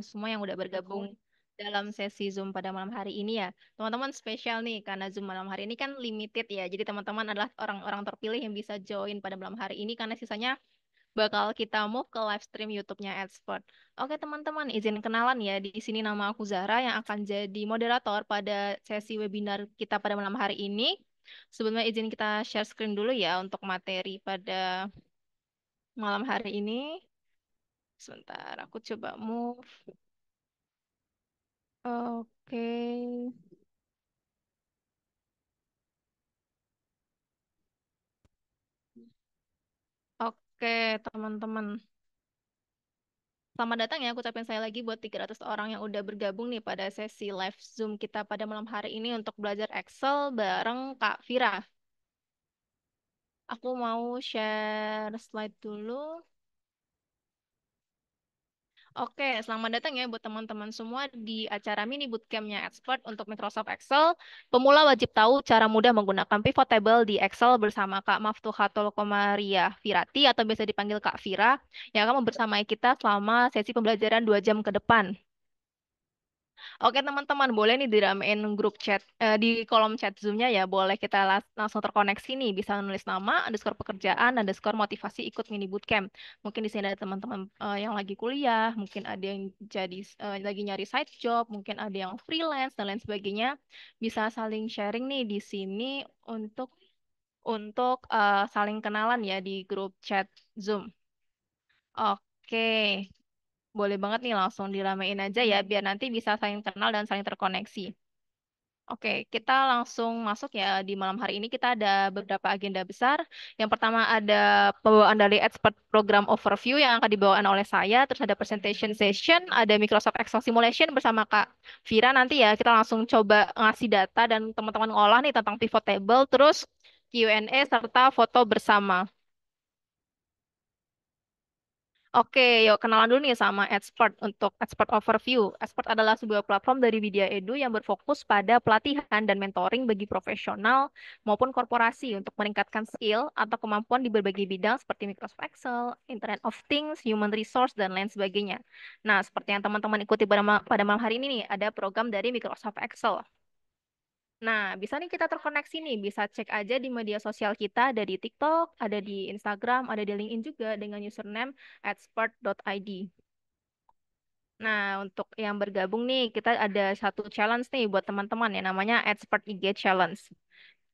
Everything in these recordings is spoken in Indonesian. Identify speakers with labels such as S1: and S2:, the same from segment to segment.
S1: semua yang udah bergabung dalam sesi Zoom pada malam hari ini ya. Teman-teman spesial nih karena Zoom malam hari ini kan limited ya. Jadi teman-teman adalah orang-orang terpilih yang bisa join pada malam hari ini karena sisanya bakal kita move ke live stream YouTube-nya Expert. Oke teman-teman, izin kenalan ya. Di sini nama aku Zahra yang akan jadi moderator pada sesi webinar kita pada malam hari ini. Sebelumnya izin kita share screen dulu ya untuk materi pada malam hari ini. Sebentar, aku coba move. Oke. Oke, teman-teman. Selamat datang ya, aku ucapin saya lagi buat 300 orang yang udah bergabung nih pada sesi live Zoom kita pada malam hari ini untuk belajar Excel bareng Kak Vira. Aku mau share slide dulu. Oke, selamat datang ya buat teman-teman semua di acara mini bootcampnya Expert untuk Microsoft Excel. Pemula wajib tahu cara mudah menggunakan pivot table di Excel bersama Kak Maftuhatul Komaria Virati atau biasa dipanggil Kak Vira yang akan membersamai kita selama sesi pembelajaran dua jam ke depan. Oke teman-teman, boleh nih diramein grup chat eh, di kolom chat Zoom-nya ya. Boleh kita langsung terkoneksi nih, bisa nulis nama, underscore pekerjaan, underscore motivasi ikut mini bootcamp. Mungkin di sini ada teman-teman uh, yang lagi kuliah, mungkin ada yang jadi uh, lagi nyari side job, mungkin ada yang freelance dan lain sebagainya. Bisa saling sharing nih di sini untuk untuk uh, saling kenalan ya di grup chat Zoom. Oke. Boleh banget nih langsung diramein aja ya biar nanti bisa saling kenal dan saling terkoneksi. Oke, kita langsung masuk ya di malam hari ini kita ada beberapa agenda besar. Yang pertama ada pembawaan dari expert program overview yang akan dibawakan oleh saya, terus ada presentation session, ada Microsoft Excel Simulation bersama Kak Vira nanti ya kita langsung coba ngasih data dan teman-teman ngolah nih tentang pivot table, terus Q&A serta foto bersama. Oke, yuk kenalan dulu nih sama Expert untuk Expert Overview. Expert adalah sebuah platform dari Widya Edu yang berfokus pada pelatihan dan mentoring bagi profesional maupun korporasi untuk meningkatkan skill atau kemampuan di berbagai bidang seperti Microsoft Excel, Internet of Things, Human Resource, dan lain sebagainya. Nah, seperti yang teman-teman ikuti pada, pada malam hari ini nih, ada program dari Microsoft Excel. Nah, bisa nih kita terkoneksi nih, bisa cek aja di media sosial kita, ada di TikTok, ada di Instagram, ada di LinkedIn juga dengan username expert.id. Nah, untuk yang bergabung nih, kita ada satu challenge nih buat teman-teman ya, namanya Expert IG Challenge.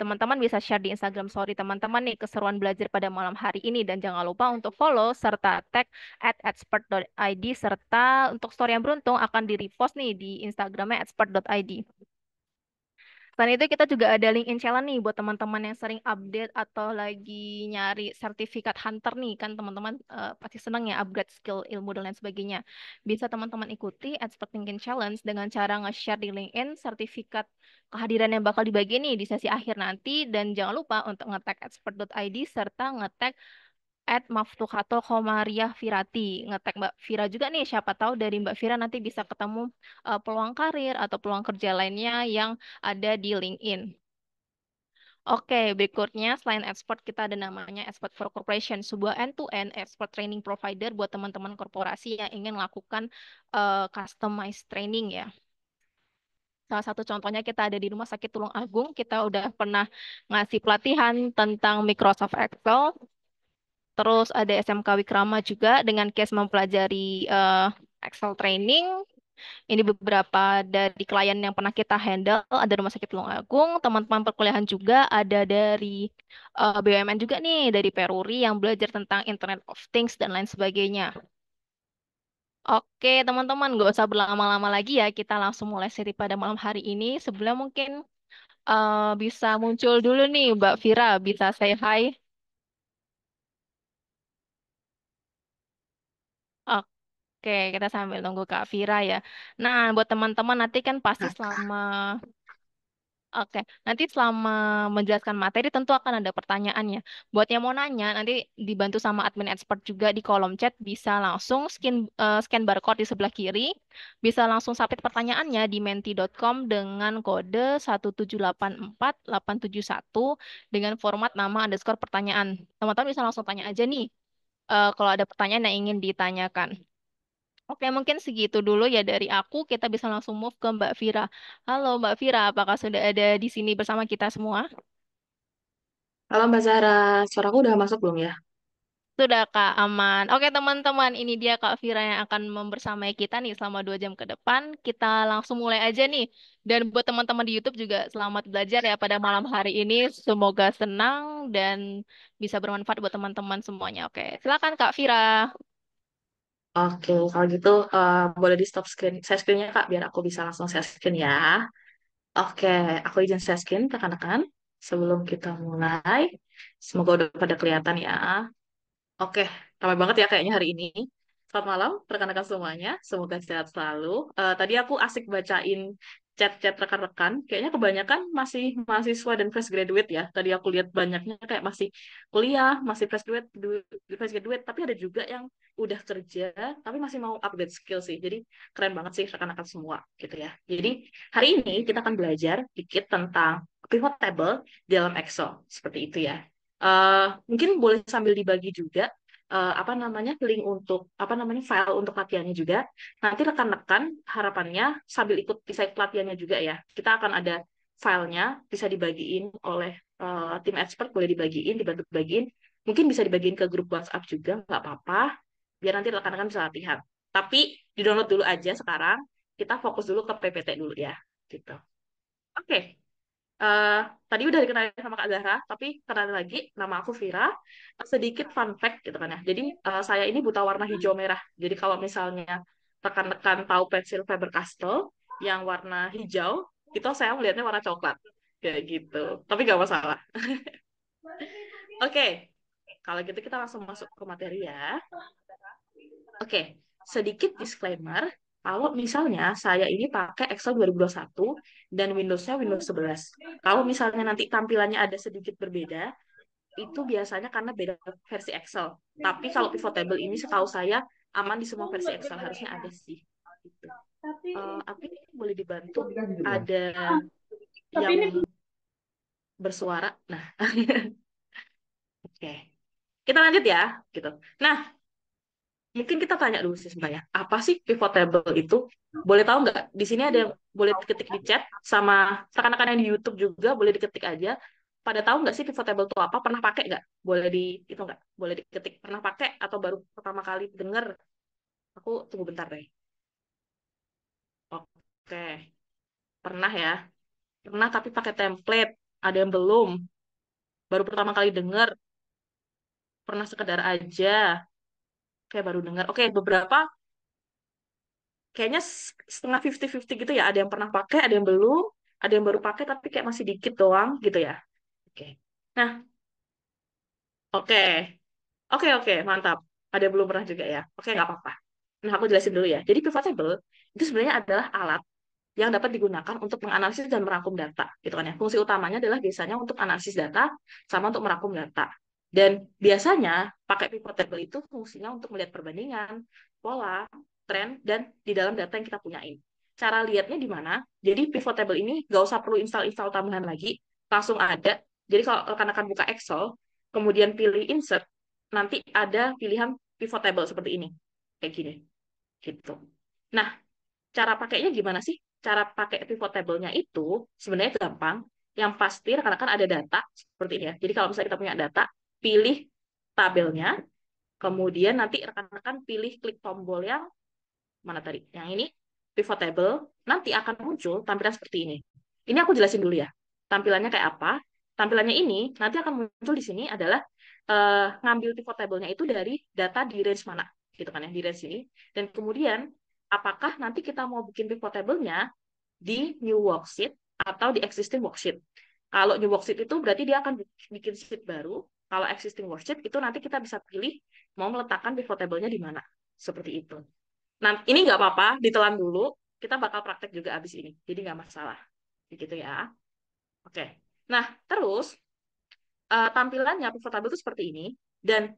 S1: Teman-teman bisa share di Instagram story teman-teman nih keseruan belajar pada malam hari ini dan jangan lupa untuk follow serta tag at expert.id serta untuk story yang beruntung akan di-repost nih di Instagramnya expert.id. Selain itu kita juga ada LinkedIn Challenge nih buat teman-teman yang sering update atau lagi nyari sertifikat hunter nih kan teman-teman uh, pasti senang ya upgrade skill ilmu dan lain sebagainya. Bisa teman-teman ikuti Expert LinkedIn Challenge dengan cara nge-share di LinkedIn sertifikat kehadiran yang bakal dibagi nih di sesi akhir nanti dan jangan lupa untuk nge-tag expert.id serta nge-tag at Maftuhatul Komariah Firati. Ngetek Mbak Vira juga nih, siapa tahu dari Mbak Vira nanti bisa ketemu uh, peluang karir atau peluang kerja lainnya yang ada di LinkedIn. Oke, berikutnya selain expert kita ada namanya Expert for Corporation, sebuah end-to-end expert training provider buat teman-teman korporasi yang ingin melakukan uh, customized training ya. Salah satu contohnya kita ada di Rumah Sakit Tulung Agung, kita udah pernah ngasih pelatihan tentang Microsoft Excel, Terus ada SMK Wikrama juga dengan case mempelajari uh, Excel training. Ini beberapa dari klien yang pernah kita handle. Ada Rumah Sakit Tulung Agung, teman-teman perkuliahan juga, ada dari uh, eh, BUMN juga nih, dari Peruri yang belajar tentang Internet of Things dan lain sebagainya. Oke, teman-teman, gak usah berlama-lama lagi ya. Kita langsung mulai seri pada malam hari ini. Sebelum mungkin uh, bisa muncul dulu nih, Mbak Vira. Bisa say hi. Oke, kita sambil nunggu Kak Vira ya. Nah, buat teman-teman nanti kan pasti selama Oke, nanti selama menjelaskan materi tentu akan ada pertanyaannya. Buat yang mau nanya, nanti dibantu sama admin expert juga di kolom chat, bisa langsung scan, uh, scan barcode di sebelah kiri, bisa langsung submit pertanyaannya di menti.com dengan kode 1784871 dengan format nama underscore pertanyaan. Teman-teman bisa langsung tanya aja nih, uh, kalau ada pertanyaan yang ingin ditanyakan. Oke, mungkin segitu dulu ya dari aku. Kita bisa langsung move ke Mbak Vira. Halo Mbak Vira, apakah sudah ada di sini bersama kita semua?
S2: Halo Mbak Zahra, suaraku udah masuk belum ya?
S1: Sudah Kak, aman. Oke teman-teman, ini dia Kak Vira yang akan membersamai kita nih selama dua jam ke depan. Kita langsung mulai aja nih. Dan buat teman-teman di YouTube juga selamat belajar ya pada malam hari ini. Semoga senang dan bisa bermanfaat buat teman-teman semuanya. Oke, silakan Kak Vira.
S2: Oke, kalau gitu eh, boleh di stop screen, share screen-nya Kak, biar aku bisa langsung share screen ya. Oke, aku izin share screen rekan-rekan. Sebelum kita mulai, semoga udah pada kelihatan ya. Oke, ramai banget ya kayaknya hari ini. Selamat malam, rekan-rekan semuanya. Semoga sehat selalu. Eh, tadi aku asik bacain chat-chat rekan-rekan. Kayaknya kebanyakan masih mahasiswa dan fresh graduate ya. Tadi aku lihat banyaknya kayak masih kuliah, masih fresh graduate, du- fresh graduate. Tapi ada juga yang udah kerja, tapi masih mau upgrade skill sih. Jadi keren banget sih rekan-rekan semua gitu ya. Jadi hari ini kita akan belajar dikit tentang pivot table dalam Excel. Seperti itu ya. Eh, mungkin boleh sambil dibagi juga eh, apa namanya link untuk apa namanya file untuk latihannya juga. Nanti rekan-rekan harapannya sambil ikut bisa ikut latihannya juga ya. Kita akan ada filenya bisa dibagiin oleh eh, tim expert boleh dibagiin, dibantu bagiin. Mungkin bisa dibagiin ke grup WhatsApp juga, nggak apa-apa. Biar nanti rekan-rekan bisa latihan. Tapi di-download dulu aja sekarang. Kita fokus dulu ke PPT dulu ya. Gitu. Oke, Eh, tadi udah dikenalin sama Kak Zahra, tapi kenalin lagi, nama aku Vira. Sedikit fun fact gitu kan ya. Jadi eh, saya ini buta warna hijau merah. Jadi kalau misalnya rekan-rekan tahu pensil Faber-Castell yang warna hijau, itu saya melihatnya warna coklat. Kayak gitu. Tapi nggak masalah. Oke, kalau gitu kita langsung masuk ke materi ya. Oke, sedikit disclaimer. Kalau misalnya saya ini pakai Excel 2021 dan Windows-nya Windows 11. Kalau misalnya nanti tampilannya ada sedikit berbeda, itu biasanya karena beda versi Excel. Tapi kalau pivot table ini setahu saya aman di semua versi Excel. Harusnya ada sih. Gitu. Uh, tapi boleh dibantu ada yang bersuara. Nah, oke. Okay. Kita lanjut ya, gitu. Nah, mungkin kita tanya dulu sih sebenarnya apa sih pivot table itu? Boleh tahu nggak? Di sini ada yang boleh diketik di chat sama rekan-rekan yang di YouTube juga boleh diketik aja. Pada tahu nggak sih pivot table itu apa? Pernah pakai nggak? Boleh di itu nggak? Boleh diketik pernah pakai atau baru pertama kali denger? Aku tunggu bentar deh. Oke. Pernah ya? Pernah tapi pakai template ada yang belum? Baru pertama kali denger? Pernah sekedar aja kayak baru dengar oke beberapa kayaknya setengah fifty fifty gitu ya. Ada yang pernah pakai, ada yang belum, ada yang baru pakai tapi kayak masih dikit doang gitu ya. Oke. Nah, oke. Oke, oke, mantap. Ada yang belum pernah juga ya. Oke, nggak apa-apa. Nah, aku jelasin dulu ya. Jadi pivot table itu sebenarnya adalah alat yang dapat digunakan untuk menganalisis dan merangkum data, gitu kan ya. Fungsi utamanya adalah biasanya untuk analisis data sama untuk merangkum data. Dan biasanya pakai pivot table itu fungsinya untuk melihat perbandingan, pola, tren, dan di dalam data yang kita punyain. Cara lihatnya di mana? Jadi pivot table ini nggak usah perlu install-install tambahan lagi, langsung ada. Jadi kalau rekan-rekan buka Excel, kemudian pilih insert, nanti ada pilihan pivot table seperti ini. Kayak gini. Gitu. Nah, cara pakainya gimana sih? Cara pakai pivot table-nya itu sebenarnya gampang. Yang pasti rekan-rekan ada data seperti ini ya. Jadi kalau misalnya kita punya data, pilih tabelnya, kemudian nanti rekan-rekan pilih klik tombol yang mana tadi? Yang ini pivot table, nanti akan muncul tampilan seperti ini. Ini aku jelasin dulu ya. Tampilannya kayak apa? Tampilannya ini nanti akan muncul di sini adalah uh, ngambil pivot table-nya itu dari data di range mana, gitu kan ya, di range ini. Dan kemudian apakah nanti kita mau bikin pivot table-nya di new worksheet atau di existing worksheet. Kalau new worksheet itu berarti dia akan bikin sheet baru. Kalau existing worksheet itu nanti kita bisa pilih mau meletakkan pivot table-nya di mana. Seperti itu. Nah, ini nggak apa-apa, ditelan dulu. Kita bakal praktek juga abis ini. Jadi nggak masalah. Begitu ya. Oke. Nah, terus uh, tampilannya pivot table itu seperti ini. Dan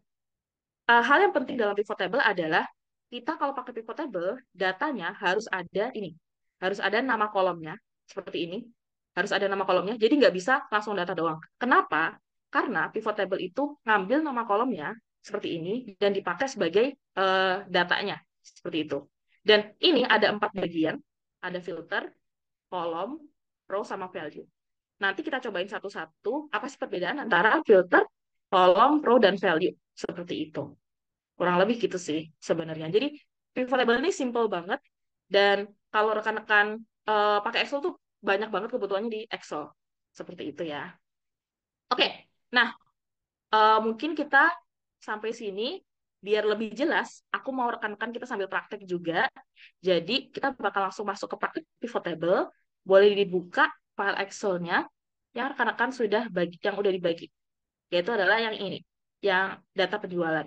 S2: uh, hal yang penting dalam pivot table adalah kita kalau pakai pivot table, datanya harus ada ini. Harus ada nama kolomnya, seperti ini. Harus ada nama kolomnya, jadi nggak bisa langsung data doang. Kenapa? Karena pivot table itu ngambil nama kolomnya, seperti ini, dan dipakai sebagai uh, datanya, seperti itu. Dan ini ada empat bagian, ada filter, kolom, row, sama value. Nanti kita cobain satu-satu, apa sih perbedaan antara filter, kolom, row, dan value. Seperti itu. Kurang lebih gitu sih sebenarnya. Jadi pivot table ini simple banget, dan kalau rekan-rekan uh, pakai Excel tuh banyak banget kebutuhannya di Excel. Seperti itu ya. Oke, nah uh, mungkin kita sampai sini biar lebih jelas, aku mau rekan-rekan kita sambil praktek juga. Jadi kita bakal langsung masuk ke praktek pivot table. Boleh dibuka file Excel-nya yang rekan-rekan sudah bagi, yang udah dibagi. Yaitu adalah yang ini, yang data penjualan.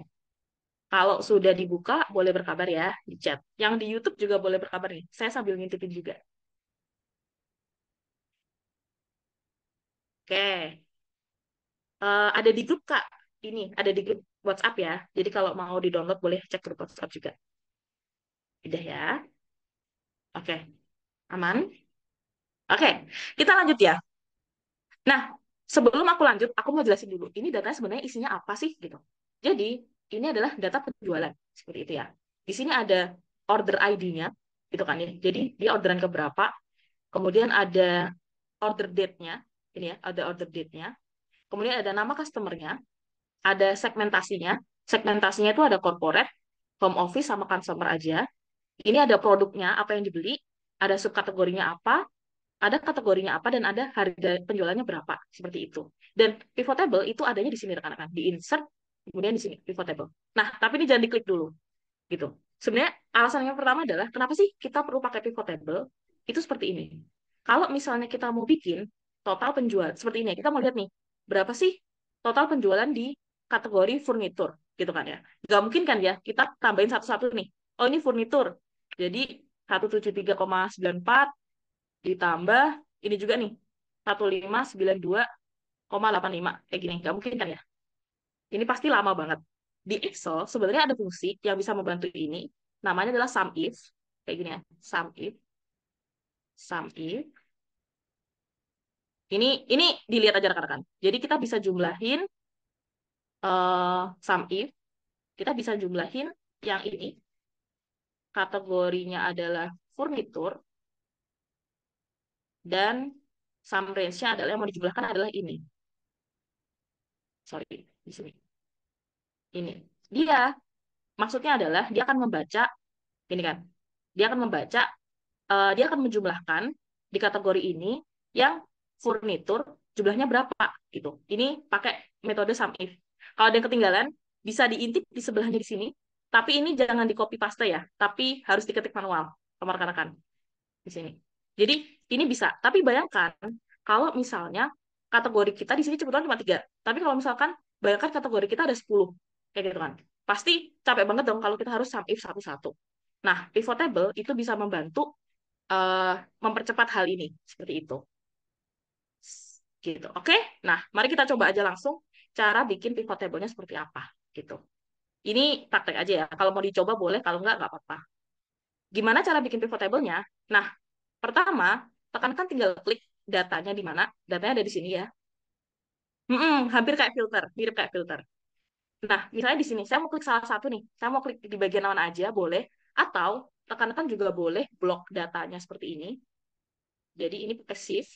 S2: Kalau sudah dibuka, boleh berkabar ya di chat. Yang di YouTube juga boleh berkabar nih. Saya sambil ngintipin juga. Oke. Uh, ada di grup, Kak. Ini, ada di grup WhatsApp ya. Jadi kalau mau di-download, boleh cek grup WhatsApp juga. Udah ya. Oke. Aman? Oke. Kita lanjut ya. Nah, sebelum aku lanjut, aku mau jelasin dulu. Ini datanya sebenarnya isinya apa sih? gitu. Jadi, ini adalah data penjualan. Seperti itu ya. Di sini ada order ID-nya, gitu kan ya. Jadi, dia orderan ke berapa. Kemudian ada order date-nya. Ini ya, ada order date-nya. Kemudian ada nama customer-nya. Ada segmentasinya. Segmentasinya itu ada corporate, home office, sama consumer aja. Ini ada produknya, apa yang dibeli. Ada subkategorinya apa, ada kategorinya apa dan ada harga penjualannya berapa seperti itu dan pivot table itu adanya di sini rekan-rekan di insert kemudian di sini pivot table nah tapi ini jangan diklik dulu gitu sebenarnya alasan yang pertama adalah kenapa sih kita perlu pakai pivot table itu seperti ini kalau misalnya kita mau bikin total penjual seperti ini kita mau lihat nih berapa sih total penjualan di kategori furnitur gitu kan ya. Nggak mungkin kan ya kita tambahin satu-satu nih. Oh ini furnitur. Jadi 173,94 ditambah ini juga nih 1592,85 kayak gini nggak mungkin kan ya? Ini pasti lama banget. Di Excel sebenarnya ada fungsi yang bisa membantu ini. Namanya adalah sum if. Kayak gini ya sum if sum if ini ini dilihat aja rekan-rekan jadi kita bisa jumlahin uh, sum if kita bisa jumlahin yang ini kategorinya adalah furnitur dan sum range-nya adalah yang mau dijumlahkan adalah ini. Sorry, di sini. Ini. Dia maksudnya adalah dia akan membaca ini kan. Dia akan membaca uh, dia akan menjumlahkan di kategori ini yang furnitur jumlahnya berapa gitu. Ini pakai metode sum if. Kalau ada yang ketinggalan bisa diintip di sebelahnya di sini, tapi ini jangan di copy paste ya, tapi harus diketik manual sama rekan-rekan di sini. Jadi ini bisa. Tapi bayangkan kalau misalnya kategori kita di sini kebetulan cuma tiga. Tapi kalau misalkan bayangkan kategori kita ada 10. Kayak gitu kan. Pasti capek banget dong kalau kita harus sum if satu-satu. Nah, pivot table itu bisa membantu uh, mempercepat hal ini. Seperti itu. Gitu. Oke? Nah, mari kita coba aja langsung cara bikin pivot table-nya seperti apa. Gitu. Ini praktek aja ya. Kalau mau dicoba boleh, kalau enggak, enggak apa-apa. Gimana cara bikin pivot table-nya? Nah, Pertama, tekankan tinggal klik datanya di mana. Datanya ada di sini ya. Hmm, hampir kayak filter, mirip kayak filter. Nah, misalnya di sini, saya mau klik salah satu nih. Saya mau klik di bagian mana aja, boleh. Atau tekan-tekan juga boleh blok datanya seperti ini. Jadi ini pakai shift,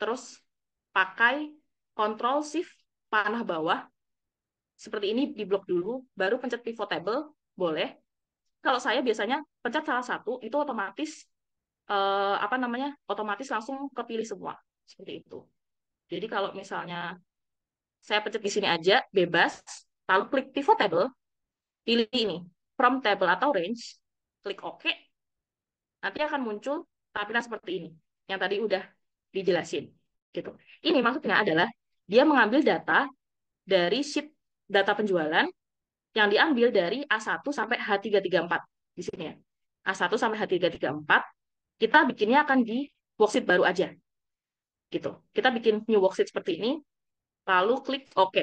S2: terus pakai control shift panah bawah. Seperti ini di blok dulu, baru pencet pivot table, boleh. Kalau saya biasanya pencet salah satu, itu otomatis uh, apa namanya otomatis langsung kepilih semua seperti itu. Jadi kalau misalnya saya pencet di sini aja bebas, lalu klik pivot table, pilih ini from table atau range, klik OK, nanti akan muncul tampilan seperti ini yang tadi udah dijelasin gitu. Ini maksudnya adalah dia mengambil data dari sheet data penjualan yang diambil dari A1 sampai H334 di sini ya. A1 sampai H334 kita bikinnya akan di worksheet baru aja. Gitu. Kita bikin new worksheet seperti ini, lalu klik OK.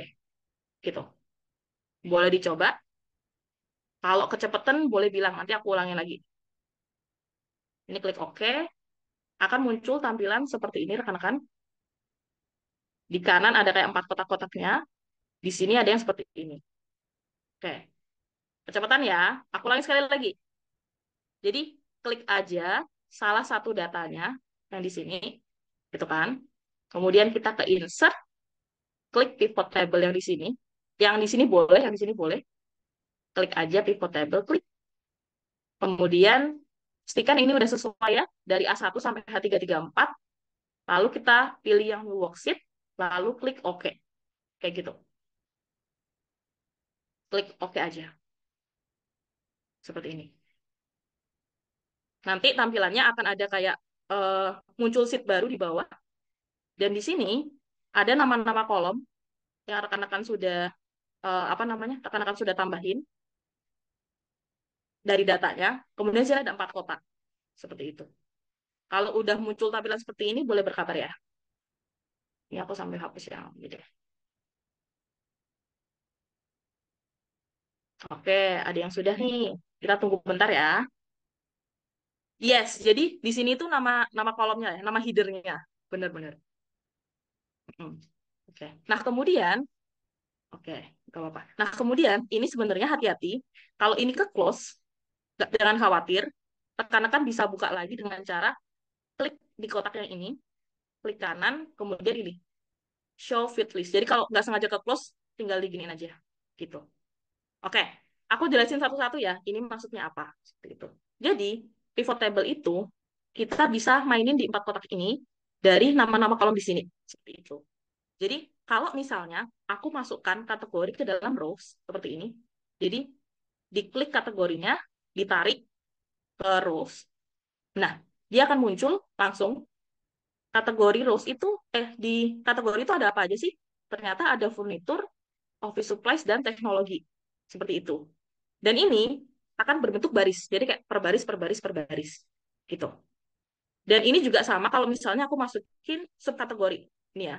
S2: Gitu. Boleh dicoba. Kalau kecepatan boleh bilang, nanti aku ulangin lagi. Ini klik OK. Akan muncul tampilan seperti ini, rekan-rekan. Di kanan ada kayak empat kotak-kotaknya. Di sini ada yang seperti ini. Oke. Kecepatan ya. Aku ulangi sekali lagi. Jadi klik aja salah satu datanya yang di sini, gitu kan. Kemudian kita ke insert, klik pivot table yang di sini. Yang di sini boleh, yang di sini boleh. Klik aja pivot table, klik. Kemudian pastikan ini udah sesuai ya dari A1 sampai H334. Lalu kita pilih yang worksheet, lalu klik OK. Kayak gitu. Klik OK aja. Seperti ini. Nanti tampilannya akan ada kayak uh, muncul sheet baru di bawah. Dan di sini ada nama-nama kolom yang rekan-rekan sudah uh, apa namanya? rekan-rekan sudah tambahin dari datanya. Kemudian sini ada empat kotak. Seperti itu. Kalau udah muncul tampilan seperti ini, boleh berkabar ya. Ini aku sambil hapus yang gitu. Oke, ada yang sudah nih. Kita tunggu bentar ya. Yes, jadi di sini tuh nama nama kolomnya ya, nama headernya. Benar-benar. Hmm. Oke. Nah, kemudian Oke, nggak apa-apa. Nah, kemudian ini sebenarnya hati-hati. Kalau ini ke close, jangan khawatir. Rekan-rekan bisa buka lagi dengan cara klik di kotak yang ini, klik kanan, kemudian ini show fit list. Jadi kalau nggak sengaja ke close, tinggal diginin aja, gitu. Oke, aku jelasin satu-satu ya. Ini maksudnya apa? Seperti itu. Jadi pivot table itu kita bisa mainin di empat kotak ini dari nama-nama kolom di sini, seperti itu. Jadi kalau misalnya aku masukkan kategori ke dalam rows seperti ini, jadi diklik kategorinya, ditarik ke rows. Nah, dia akan muncul langsung kategori rows itu eh di kategori itu ada apa aja sih? Ternyata ada furnitur, office supplies dan teknologi. Seperti itu. Dan ini akan berbentuk baris. Jadi kayak per baris per baris per baris gitu. Dan ini juga sama kalau misalnya aku masukin subkategori. Ini ya.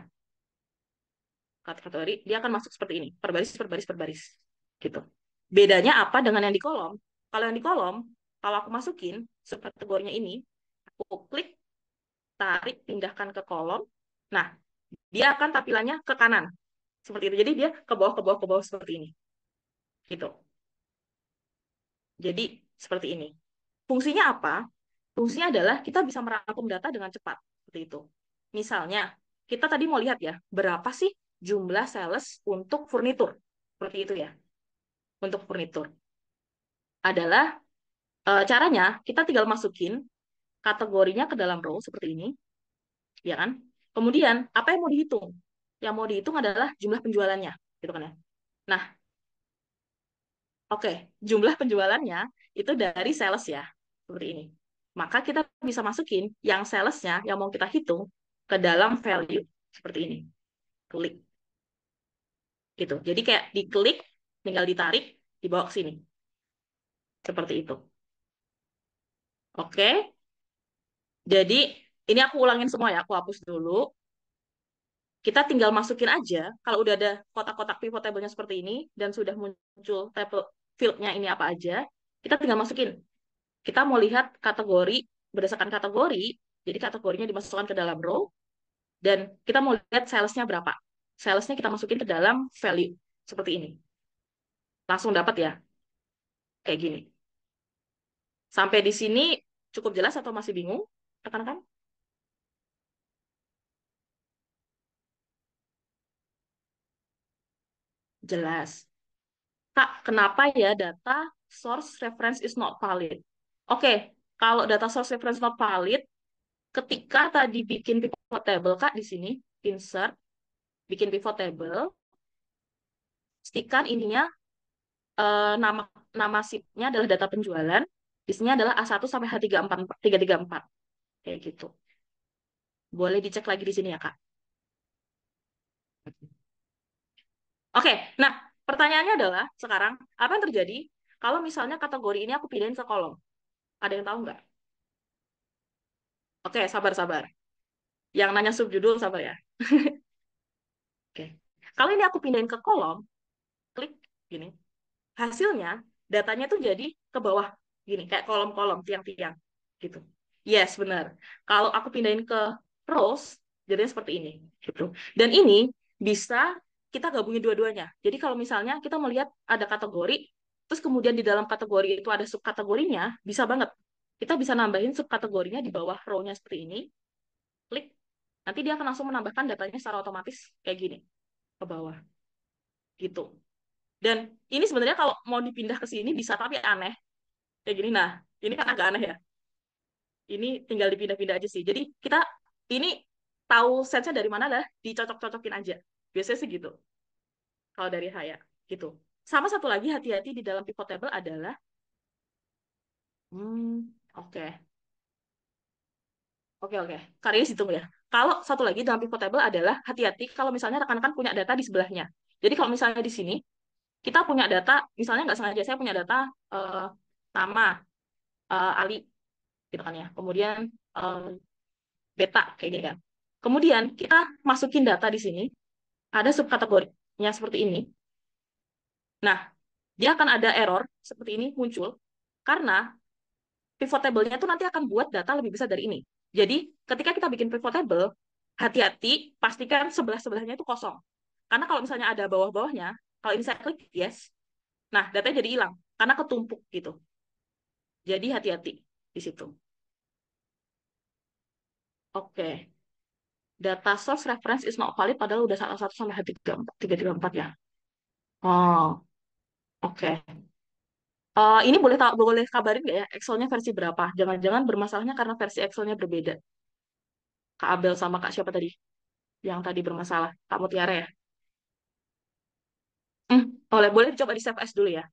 S2: Kategori dia akan masuk seperti ini, per baris per baris per baris. Gitu. Bedanya apa dengan yang di kolom? Kalau yang di kolom, kalau aku masukin subkategorinya ini, aku klik, tarik, pindahkan ke kolom. Nah, dia akan tampilannya ke kanan. Seperti itu. Jadi dia ke bawah, ke bawah, ke bawah seperti ini. Gitu. Jadi, seperti ini. Fungsinya apa? Fungsinya adalah kita bisa merangkum data dengan cepat. Seperti itu. Misalnya, kita tadi mau lihat ya, berapa sih jumlah sales untuk furnitur? Seperti itu ya. Untuk furnitur. Adalah e, caranya kita tinggal masukin kategorinya ke dalam row seperti ini, ya kan? Kemudian apa yang mau dihitung? Yang mau dihitung adalah jumlah penjualannya, gitu kan ya. Nah, oke, okay, jumlah penjualannya itu dari sales ya, seperti ini. Maka kita bisa masukin yang salesnya yang mau kita hitung ke dalam value seperti ini. Klik. Gitu. Jadi kayak diklik, tinggal ditarik, dibawa ke sini. Seperti itu. Oke. Jadi ini aku ulangin semua ya, aku hapus dulu. Kita tinggal masukin aja, kalau udah ada kotak-kotak pivot table-nya seperti ini, dan sudah muncul table field-nya ini apa aja, kita tinggal masukin. Kita mau lihat kategori, berdasarkan kategori, jadi kategorinya dimasukkan ke dalam row, dan kita mau lihat sales-nya berapa. Sales-nya kita masukin ke dalam value, seperti ini. Langsung dapat ya, kayak gini. Sampai di sini cukup jelas atau masih bingung, rekan-rekan? Jelas. Kak, kenapa ya data source reference is not valid? Oke, kalau data source reference not valid, ketika tadi bikin pivot table, Kak, di sini, insert, bikin pivot table, pastikan ininya eh, nama nama sheet-nya adalah data penjualan, di sini adalah A1 sampai H334. Kayak gitu. Boleh dicek lagi di sini ya, Kak. Oke, nah pertanyaannya adalah sekarang, apa yang terjadi kalau misalnya kategori ini aku pindahin ke kolom? Ada yang tahu nggak? Oke, sabar-sabar. Yang nanya subjudul, sabar ya. Oke. Kalau ini aku pindahin ke kolom, klik gini. Hasilnya, datanya tuh jadi ke bawah. Gini, kayak kolom-kolom, tiang-tiang. Gitu. Yes, benar. Kalau aku pindahin ke rows, jadinya seperti ini. Gitu. Dan ini bisa kita gabungin dua-duanya. Jadi kalau misalnya kita melihat ada kategori, terus kemudian di dalam kategori itu ada subkategorinya, bisa banget kita bisa nambahin subkategorinya di bawah row-nya seperti ini. Klik, nanti dia akan langsung menambahkan datanya secara otomatis kayak gini ke bawah. Gitu. Dan ini sebenarnya kalau mau dipindah ke sini bisa, tapi aneh. Kayak gini, nah. Ini kan agak aneh ya. Ini tinggal dipindah-pindah aja sih. Jadi kita ini tahu sense dari mana lah, dicocok-cocokin aja. Biasanya gitu. Kalau dari saya, gitu. Sama satu lagi hati-hati di dalam pivot table adalah hmm, oke. Okay. Oke, oke. Karya hitung ya. Kalau satu lagi dalam pivot table adalah hati-hati kalau misalnya rekan-rekan punya data di sebelahnya. Jadi kalau misalnya di sini, kita punya data, misalnya nggak sengaja saya punya data uh, nama uh, Ali, gitu kan ya. Kemudian uh, beta, kayak gini kan. Kemudian kita masukin data di sini, ada subkategorinya seperti ini. Nah, dia akan ada error seperti ini muncul, karena pivot table-nya itu nanti akan buat data lebih besar dari ini. Jadi, ketika kita bikin pivot table, hati-hati, pastikan sebelah-sebelahnya itu kosong. Karena kalau misalnya ada bawah-bawahnya, kalau ini saya klik yes, nah datanya jadi hilang, karena ketumpuk gitu. Jadi hati-hati di situ. Oke. Data source reference is not valid padahal udah salah satu sampai tiga empat ya. Oh, oke. Uh, ini boleh tahu boleh kabarin nggak ya Excelnya versi berapa? Jangan-jangan bermasalahnya karena versi Excelnya berbeda. Kak Abel sama Kak siapa tadi? Yang tadi bermasalah. Kak Mutiara ya? Hmm, boleh, boleh coba di save as dulu ya.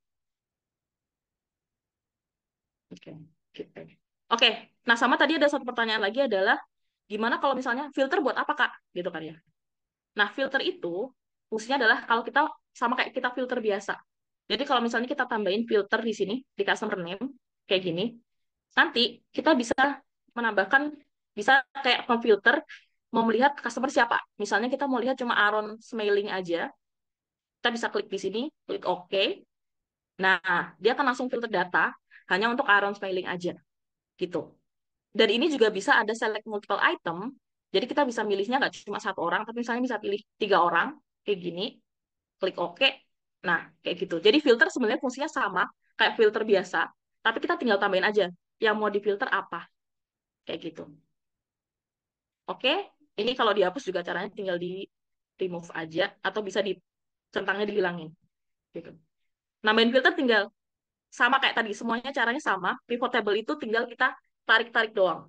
S2: Oke, okay. Oke, okay. nah sama tadi ada satu pertanyaan lagi adalah gimana kalau misalnya filter buat apa kak? Gitu kan ya. Nah filter itu fungsinya adalah kalau kita sama kayak kita filter biasa. Jadi kalau misalnya kita tambahin filter di sini di customer name kayak gini, nanti kita bisa menambahkan bisa kayak memfilter mau melihat customer siapa. Misalnya kita mau lihat cuma Aaron Smiling aja, kita bisa klik di sini, klik OK. Nah, dia akan langsung filter data hanya untuk Aaron Smiling aja. Gitu. Dan ini juga bisa ada select multiple item. Jadi kita bisa milihnya nggak cuma satu orang, tapi misalnya bisa pilih tiga orang, kayak gini. Klik OK. Nah, kayak gitu. Jadi filter sebenarnya fungsinya sama, kayak filter biasa. Tapi kita tinggal tambahin aja, yang mau difilter apa. Kayak gitu. Oke, ini kalau dihapus juga caranya tinggal di remove aja atau bisa di centangnya dihilangin. Gitu. Nambahin filter tinggal sama kayak tadi, semuanya caranya sama. Pivot table itu tinggal kita tarik-tarik doang.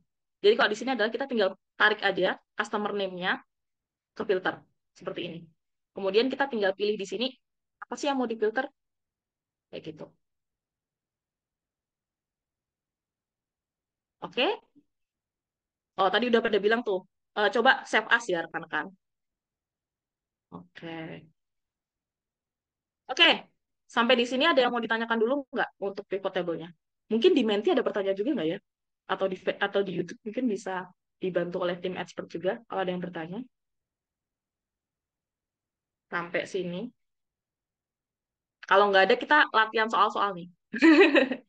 S2: Jadi kalau di sini adalah kita tinggal tarik aja customer name-nya ke filter seperti ini. Kemudian kita tinggal pilih di sini apa sih yang mau difilter kayak gitu. Oke? Oh, tadi udah pada bilang tuh. Uh, coba save as ya, rekan-rekan. Oke. Oke, sampai di sini ada yang mau ditanyakan dulu nggak untuk pivot table-nya? Mungkin di Menti ada pertanyaan juga nggak ya? Atau di atau di YouTube mungkin bisa dibantu oleh tim expert juga kalau ada yang bertanya. Sampai sini. Kalau nggak ada, kita latihan soal-soal nih.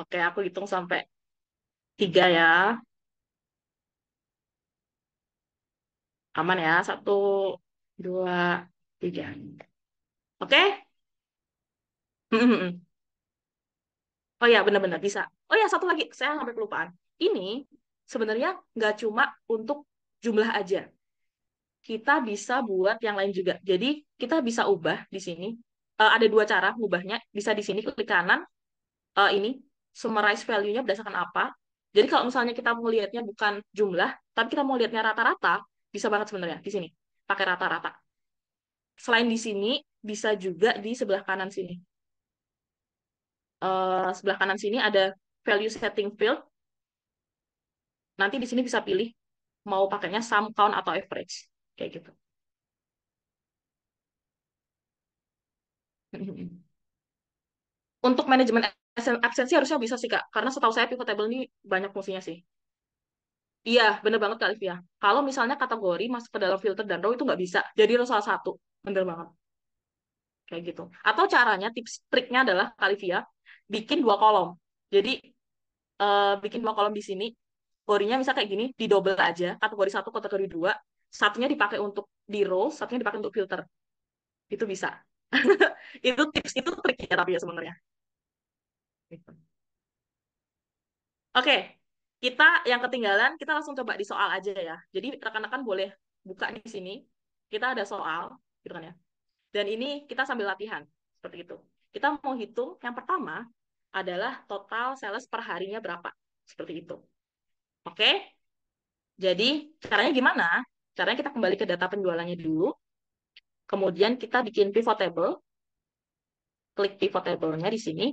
S2: Oke, aku hitung sampai Tiga ya. Aman ya. Satu, dua, tiga. Oke? Oh ya, benar-benar bisa. Oh ya, satu lagi. Saya sampai kelupaan. Ini sebenarnya nggak cuma untuk jumlah aja. Kita bisa buat yang lain juga. Jadi, kita bisa ubah di sini. Uh, ada dua cara ubahnya. Bisa di sini klik kanan. Uh, ini, summarize value-nya berdasarkan apa. Jadi kalau misalnya kita mau lihatnya bukan jumlah, tapi kita mau lihatnya rata-rata, bisa banget sebenarnya di sini, pakai rata-rata. Selain di sini, bisa juga di sebelah kanan sini. Uh, sebelah kanan sini ada value setting field. Nanti di sini bisa pilih mau pakainya sum, count, atau average. Kayak gitu. Untuk manajemen absensi harusnya bisa sih kak. Karena setahu saya pivot table ini banyak fungsinya sih. Iya bener banget kak Livia. Kalau misalnya kategori masuk ke dalam filter dan row itu nggak bisa. Jadi row salah satu. Bener banget. Kayak gitu. Atau caranya tips triknya adalah kak Livia bikin dua kolom jadi uh, bikin dua kolom di sini kategorinya misal kayak gini di double aja kategori satu kategori dua satunya dipakai untuk di row satunya dipakai untuk filter itu bisa itu tips itu trik ya tapi ya sebenarnya. Oke, kita yang ketinggalan, kita langsung coba di soal aja ya. Jadi rekan-rekan boleh buka di sini. Kita ada soal, gitu kan ya. Dan ini kita sambil latihan, seperti itu. Kita mau hitung, yang pertama adalah total sales per harinya berapa. Seperti itu. Oke? Jadi, caranya gimana? Caranya kita kembali ke data penjualannya dulu. Kemudian kita bikin pivot table. Klik pivot table-nya di sini.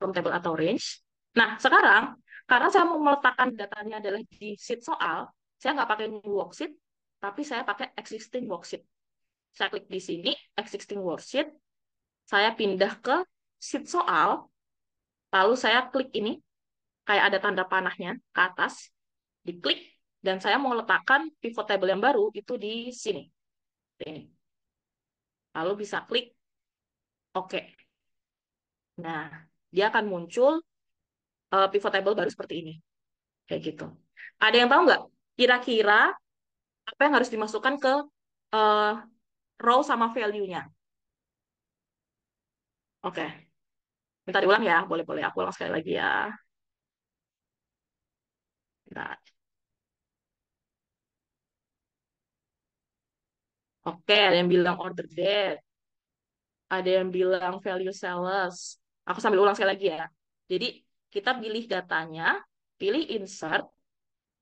S2: From table atau range. Nah, sekarang, karena saya mau meletakkan datanya adalah di sheet soal, saya nggak pakai new worksheet, tapi saya pakai existing worksheet. Saya klik di sini, existing worksheet. Saya pindah ke sheet soal, lalu saya klik ini, kayak ada tanda panahnya ke atas, diklik, dan saya mau letakkan pivot table yang baru itu di sini. Ini. Lalu bisa klik OK. Nah, dia akan muncul uh, pivot table baru seperti ini. Kayak gitu. Ada yang tahu nggak kira-kira apa yang harus dimasukkan ke uh, row sama value-nya? Oke. Minta diulang ya, boleh-boleh. Aku ulang sekali lagi ya. Nah. Oke, ada yang bilang order date. Ada yang bilang value sales. Aku sambil ulang sekali lagi ya. Jadi, kita pilih datanya, pilih insert,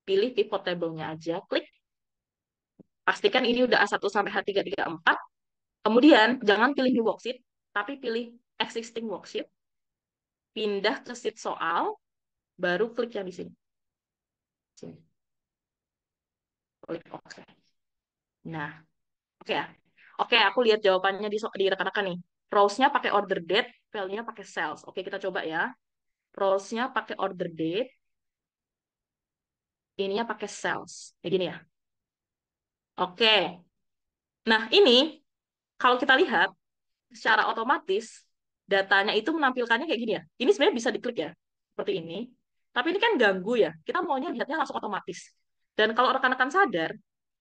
S2: pilih pivot table-nya aja, klik. Pastikan ini udah A1 sampai H334. Kemudian, jangan pilih new worksheet, tapi pilih existing worksheet. Pindah ke sheet soal, baru klik yang di sini. Sini. Klik OK. Nah, oke okay ya. Oke, okay, aku lihat jawabannya di, di rekan-rekan nih. Rows-nya pakai order date, value-nya pakai sales. Oke, kita coba ya rows-nya pakai order date, ininya pakai sales. Kayak gini ya. Oke. Nah, ini kalau kita lihat secara otomatis datanya itu menampilkannya kayak gini ya. Ini sebenarnya bisa diklik ya, seperti ini. Tapi ini kan ganggu ya. Kita maunya lihatnya langsung otomatis. Dan kalau rekan-rekan sadar,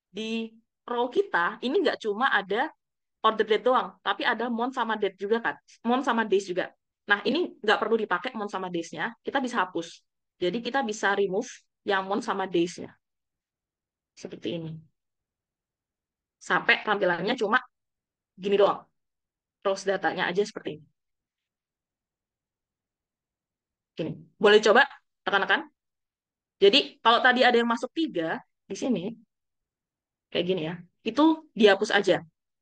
S2: di row kita ini nggak cuma ada order date doang, tapi ada month sama date juga kan. Month sama days juga. Nah, ini nggak perlu dipakai month sama days-nya, kita bisa hapus. Jadi kita bisa remove yang month sama days-nya. Seperti ini. Sampai tampilannya cuma gini doang. Terus datanya aja seperti ini. Gini. Boleh coba, rekan-rekan? Jadi, kalau tadi ada yang masuk tiga, di sini, kayak gini ya, itu dihapus aja.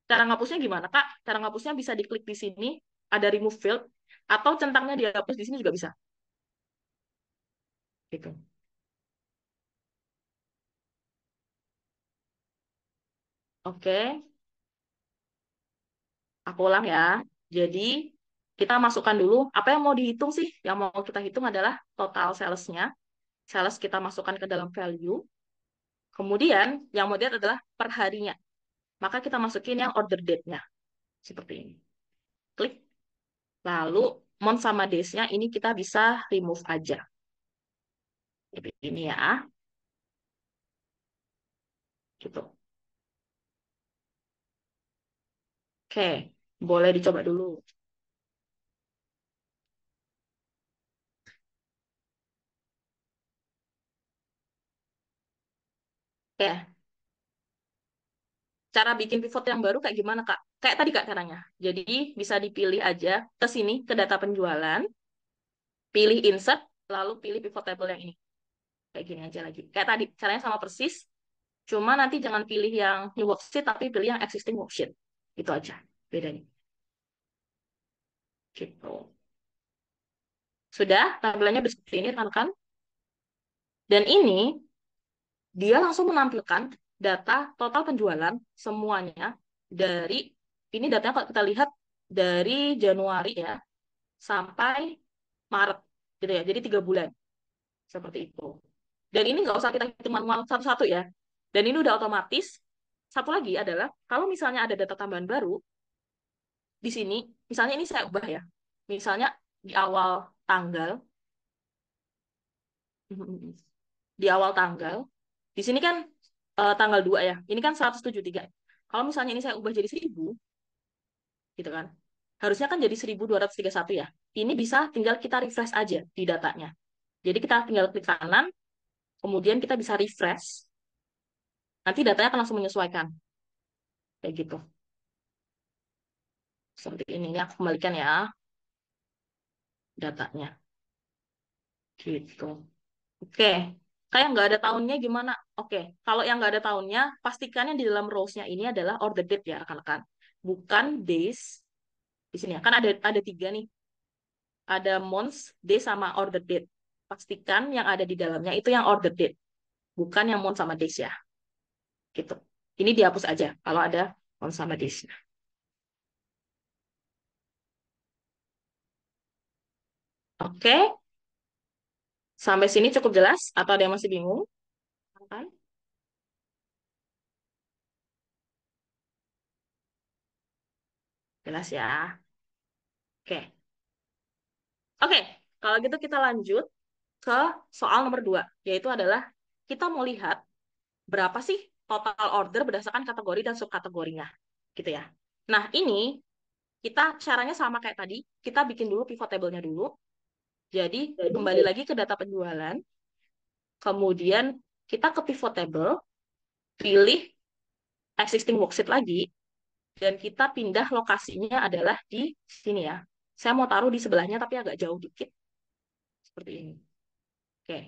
S2: Cara ngapusnya gimana, Kak? Cara ngapusnya bisa diklik di sini, ada remove field, atau centangnya dihapus di sini juga bisa. Gitu. Oke. Aku ulang ya. Jadi, kita masukkan dulu apa yang mau dihitung sih? Yang mau kita hitung adalah total salesnya. Sales kita masukkan ke dalam value. Kemudian, yang mau dilihat adalah per harinya. Maka kita masukin yang order date-nya. Seperti ini. Klik. Lalu month sama days-nya ini kita bisa remove aja. Seperti ini ya. Gitu. Oke, boleh dicoba dulu. Oke, cara bikin pivot yang baru kayak gimana kak? Kayak tadi kak caranya. Jadi bisa dipilih aja ke sini ke data penjualan, pilih insert, lalu pilih pivot table yang ini. Kayak gini aja lagi. Kayak tadi caranya sama persis. Cuma nanti jangan pilih yang new worksheet tapi pilih yang existing worksheet. Itu aja bedanya. Gitu. Sudah tampilannya seperti ini kan? Dan ini dia langsung menampilkan data total penjualan semuanya dari ini datanya kalau kita lihat dari Januari ya sampai Maret gitu ya. Jadi tiga bulan seperti itu. Dan ini nggak usah kita hitung manual satu-satu ya. Dan ini udah otomatis. Satu lagi adalah kalau misalnya ada data tambahan baru di sini, misalnya ini saya ubah ya. Misalnya di awal tanggal di awal tanggal di sini kan uh, tanggal 2 ya. Ini kan 173. Kalau misalnya ini saya ubah jadi 1000, gitu kan. harusnya kan jadi 1231 ya. Ini bisa tinggal kita refresh aja di datanya. Jadi kita tinggal klik kanan, kemudian kita bisa refresh. Nanti datanya akan langsung menyesuaikan. Kayak gitu. Seperti ini, ini aku kembalikan ya datanya. Gitu. Oke, kayak nggak ada tahunnya gimana? Oke, kalau yang nggak ada tahunnya, pastikan yang di dalam rows-nya ini adalah order date ya rekan-rekan. Bukan days. Di sini ya, kan ada ada tiga nih. Ada months, day, sama order date. Pastikan yang ada di dalamnya itu yang order date. Bukan yang month sama days ya. Gitu. Ini dihapus aja kalau ada month sama days. Oke, Sampai sini cukup jelas? Atau ada yang masih bingung? Kan? Jelas ya. Oke. Oke, kalau gitu kita lanjut ke soal nomor dua, yaitu adalah kita mau lihat berapa sih total order berdasarkan kategori dan subkategorinya, gitu ya. Nah, ini kita caranya sama kayak tadi, kita bikin dulu pivot table-nya dulu, jadi kembali lagi ke data penjualan, kemudian kita ke pivot table, pilih existing worksheet lagi, dan kita pindah lokasinya adalah di sini ya. Saya mau taruh di sebelahnya tapi agak jauh dikit. Seperti ini. Oke.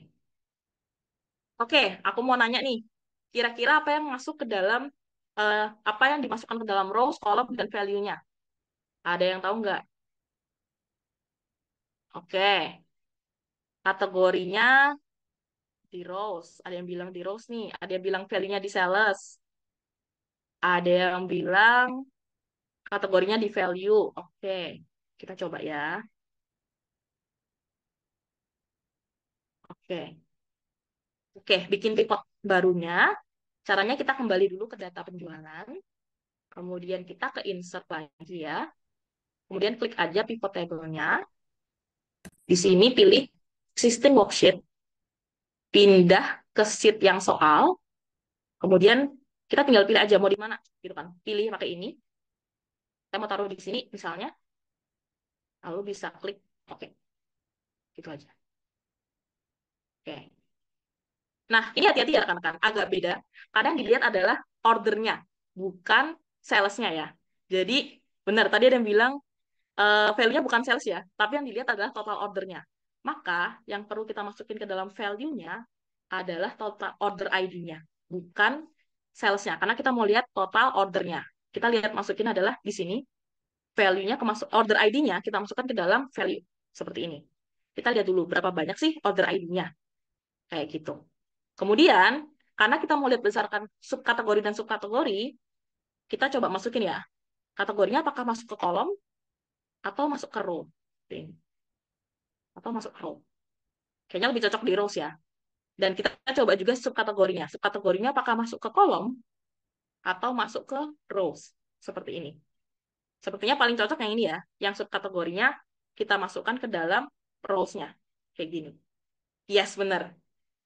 S2: Oke, aku mau nanya nih. Kira-kira apa yang masuk ke dalam, uh, apa yang dimasukkan ke dalam rows, column, dan value-nya? Ada yang tahu nggak? Oke. Kategorinya di rows. Ada yang bilang di rows nih. Ada yang bilang value-nya di sales. Ada yang bilang kategorinya di value. Oke. Kita coba ya. Oke. Oke, bikin pivot barunya. Caranya kita kembali dulu ke data penjualan. Kemudian kita ke insert lagi ya. Kemudian klik aja pivot table-nya. Di sini pilih sistem worksheet. Pindah ke sheet yang soal. Kemudian kita tinggal pilih aja mau di mana gitu kan. Pilih pakai ini. Saya mau taruh di sini misalnya. Lalu bisa klik oke. Okay. Gitu aja. Oke. Okay. Nah, ini hati-hati ya rekan-rekan, agak beda. Kadang dilihat adalah ordernya, bukan salesnya ya. Jadi, benar, tadi ada yang bilang uh, value-nya bukan sales ya, tapi yang dilihat adalah total ordernya. Maka, yang perlu kita masukin ke dalam value-nya adalah total order ID-nya, bukan sales-nya. Karena kita mau lihat total ordernya. Kita lihat masukin adalah di sini, value-nya, kemasuk order ID-nya, kita masukkan ke dalam value. Seperti ini. Kita lihat dulu berapa banyak sih order ID-nya. Kayak gitu. Kemudian, karena kita mau lihat berdasarkan subkategori dan subkategori, kita coba masukin ya. Kategorinya apakah masuk ke kolom atau masuk ke row. Atau masuk ke row. Kayaknya lebih cocok di rows ya. Dan kita coba juga subkategorinya. Subkategorinya apakah masuk ke kolom atau masuk ke rows. Seperti ini. Sepertinya paling cocok yang ini ya. Yang subkategorinya kita masukkan ke dalam rows-nya. Kayak gini. Yes, benar.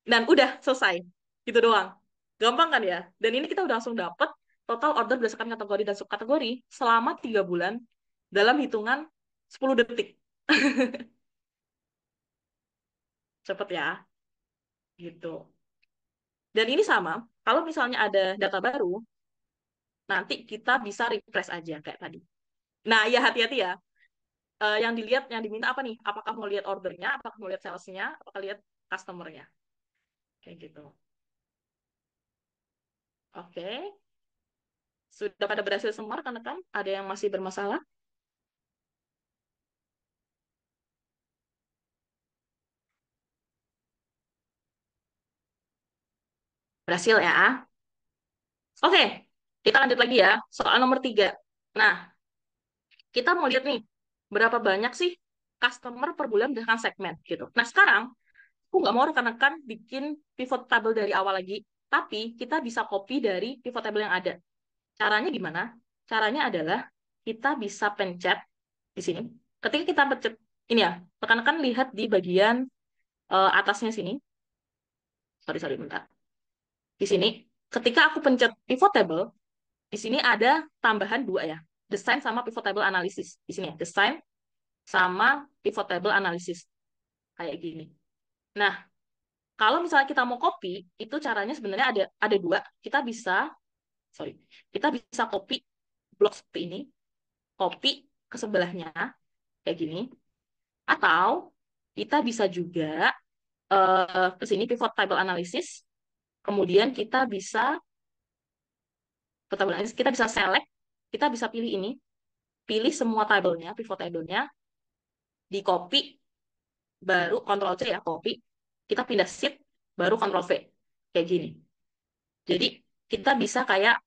S2: Dan udah selesai. Gitu doang. Gampang kan ya? Dan ini kita udah langsung dapet total order berdasarkan kategori dan subkategori selama tiga bulan dalam hitungan 10 detik. Cepet ya. Gitu. Dan ini sama, kalau misalnya ada data baru, nanti kita bisa refresh aja kayak tadi. Nah, ya hati-hati ya. Uh, yang dilihat, yang diminta apa nih? Apakah mau lihat ordernya, apakah mau lihat salesnya, apakah lihat customernya? Kayak gitu. Oke. Sudah pada berhasil semua rekan-rekan? Ada yang masih bermasalah? Berhasil ya. Oke, kita lanjut lagi ya. Soal nomor tiga. Nah, kita mau lihat nih, berapa banyak sih customer per bulan dengan segmen gitu. Nah, sekarang aku nggak mau rekan-rekan bikin pivot table dari awal lagi, tapi kita bisa copy dari pivot table yang ada. Caranya gimana? Caranya adalah kita bisa pencet di sini. Ketika kita pencet ini ya, rekan-rekan lihat di bagian uh, atasnya sini. Sorry, sorry, bentar di sini, ketika aku pencet pivot table, di sini ada tambahan dua ya. desain sama pivot table analysis. Di sini ya, desain sama pivot table analysis. Kayak gini. Nah, kalau misalnya kita mau copy, itu caranya sebenarnya ada ada dua. Kita bisa, sorry, kita bisa copy blok seperti ini, copy ke sebelahnya, kayak gini. Atau kita bisa juga uh, ke sini pivot table analysis, kemudian kita bisa analysis, kita bisa select, kita bisa pilih ini, pilih semua tabelnya, pivot table-nya, di copy, baru Ctrl C ya, copy, kita pindah shift, baru Ctrl V, kayak gini. Jadi kita bisa kayak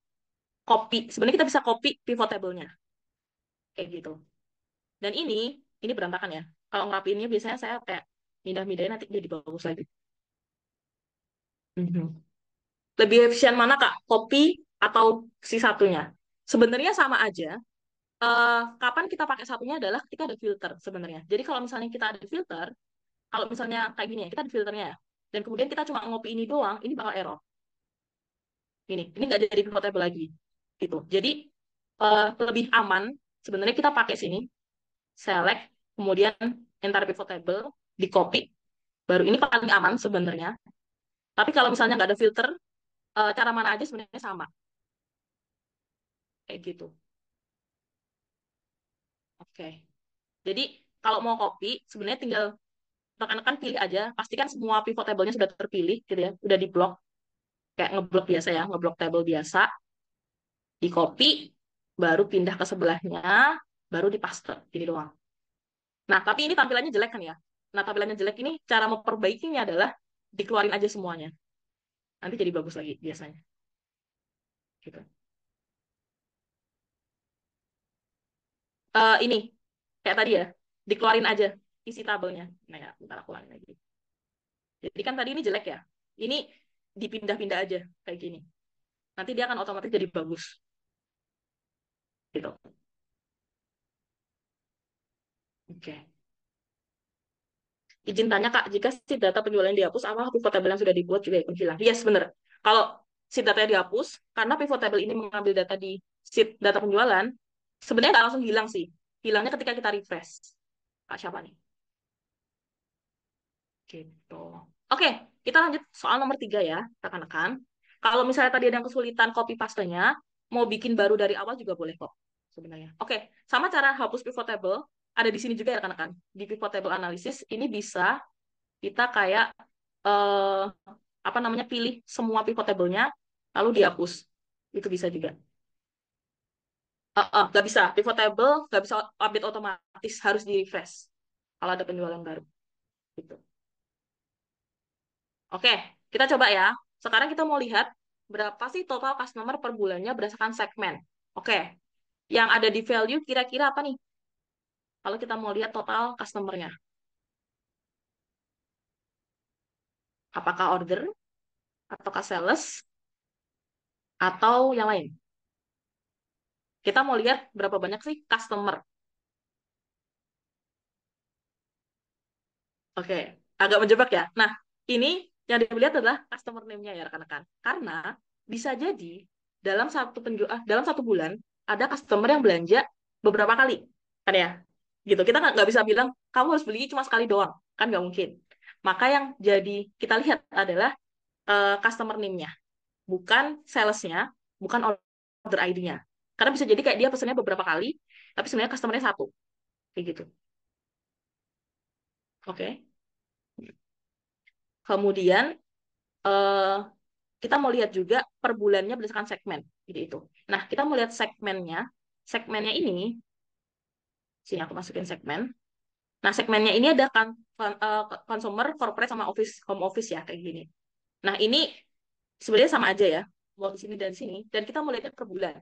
S2: copy, sebenarnya kita bisa copy pivot table-nya, kayak gitu. Dan ini, ini berantakan ya. Kalau ngerapiinnya biasanya saya kayak pindah-pindahin nanti jadi bagus lagi. Mhm. Lebih efisien mana Kak? Copy atau si satunya? Sebenarnya sama aja. Uh, kapan kita pakai satunya adalah ketika ada filter sebenarnya. Jadi kalau misalnya kita ada filter, kalau misalnya kayak gini ya, kita ada filternya ya. Dan kemudian kita cuma ngopi ini doang, ini bakal error. Ini, ini nggak jadi pivotable lagi. Gitu. Jadi uh, lebih aman sebenarnya kita pakai sini, select, kemudian enter pivot table, di copy, baru ini paling aman sebenarnya. Tapi kalau misalnya nggak ada filter, uh, cara mana aja sebenarnya sama. Kayak gitu. Oke. Jadi kalau mau copy, sebenarnya tinggal rekan-rekan pilih aja. Pastikan semua pivot table-nya sudah terpilih, gitu ya. Udah di blok. Kayak ngeblok biasa ya, ngeblok table biasa. Di copy, baru pindah ke sebelahnya, baru di paste. Ini doang. Nah, tapi ini tampilannya jelek kan ya? Nah, tampilannya jelek ini, cara memperbaikinya adalah dikeluarin aja semuanya. Nanti jadi bagus lagi biasanya. Gitu. Uh, ini, kayak tadi ya, dikeluarin aja isi tabelnya. Nah ya, bentar aku ulangi lagi. Jadi kan tadi ini jelek ya. Ini dipindah-pindah aja kayak gini. Nanti dia akan otomatis jadi bagus. Gitu. Oke. Okay. Izin tanya Kak, jika si data penjualan dihapus, apa pivot table yang sudah dibuat juga ikut hilang? Yes, benar. Kalau si data dihapus, karena pivot table ini mengambil data di sheet data penjualan, sebenarnya nggak langsung hilang sih. Hilangnya ketika kita refresh. Kak siapa nih? Gitu. Oke, kita lanjut soal nomor tiga ya, rekan-rekan. Kalau misalnya tadi ada yang kesulitan copy pastenya, mau bikin baru dari awal juga boleh kok sebenarnya. Oke, sama cara hapus pivot table, ada di sini juga ya rekan-rekan. Di pivot table analysis ini bisa kita kayak eh, apa namanya pilih semua pivot table-nya lalu dihapus. Itu bisa juga. Uh, uh, bisa pivot table, gak bisa update otomatis, harus di refresh kalau ada penjualan baru. Gitu. Oke, kita coba ya. Sekarang kita mau lihat berapa sih total customer per bulannya berdasarkan segmen. Oke, yang ada di value kira-kira apa nih? Kalau kita mau lihat total customer-nya. Apakah order, ataukah sales, atau yang lain? Kita mau lihat berapa banyak sih customer. Oke, agak menjebak ya. Nah, ini yang dilihat adalah customer name-nya ya rekan-rekan. Karena bisa jadi dalam satu penjual ah, dalam satu bulan ada customer yang belanja beberapa kali, kan ya? Gitu. Kita nggak bisa bilang kamu harus beli cuma sekali doang, kan nggak mungkin. Maka yang jadi kita lihat adalah uh, customer name-nya, bukan sales-nya, bukan order ID-nya. Karena bisa jadi kayak dia pesannya beberapa kali, tapi sebenarnya customer-nya satu, kayak gitu. Oke. Okay. Kemudian uh, kita mau lihat juga per bulannya berdasarkan segmen, gitu itu. Nah, kita mau lihat segmennya. Segmennya ini, sini aku masukin segmen. Nah, segmennya ini ada kan uh, consumer, corporate, sama office, home office ya, kayak gini. Nah, ini sebenarnya sama aja ya, mau di sini dan sini. Dan kita mau lihat per bulan.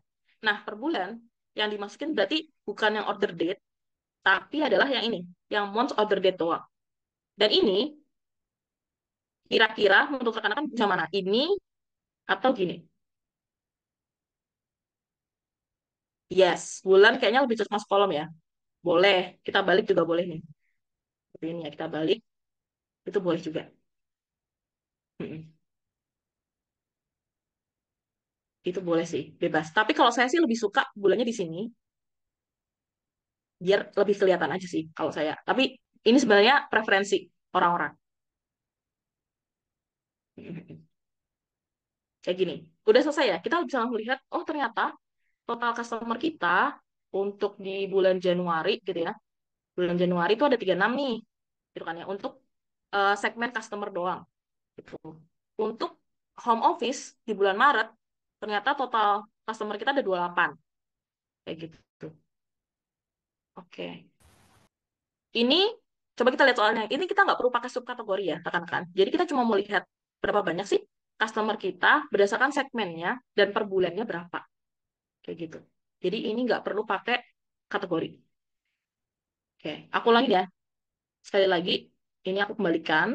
S2: Nah, per bulan yang dimasukin berarti bukan yang order date, tapi adalah yang ini, yang month order date doang. Dan ini Kira-kira untuk rekan-rekan bisa mana? Ini atau gini? Yes, bulan kayaknya lebih cepat masuk kolom ya. Boleh, kita balik juga boleh nih. Seperti ini ya, kita balik. Itu boleh juga. Itu boleh sih, bebas. Tapi kalau saya sih lebih suka bulannya di sini. biar lebih kelihatan aja sih kalau saya. Tapi ini sebenarnya preferensi orang-orang. Kayak gini. Udah selesai ya. Kita bisa langsung lihat, oh ternyata total customer kita untuk di bulan Januari gitu ya. Bulan Januari itu ada 36 nih. Gitu kan ya. Untuk uh, segmen customer doang. Gitu. Untuk home office di bulan Maret, ternyata total customer kita ada 28. Kayak gitu. Oke. Ini coba kita lihat soalnya. Ini kita nggak perlu pakai subkategori ya, rekan-rekan. Jadi kita cuma mau lihat berapa banyak sih customer kita berdasarkan segmennya dan per bulannya berapa. Kayak gitu. Jadi ini nggak perlu pakai kategori. Oke, aku ulangi ya. Sekali lagi, ini aku kembalikan.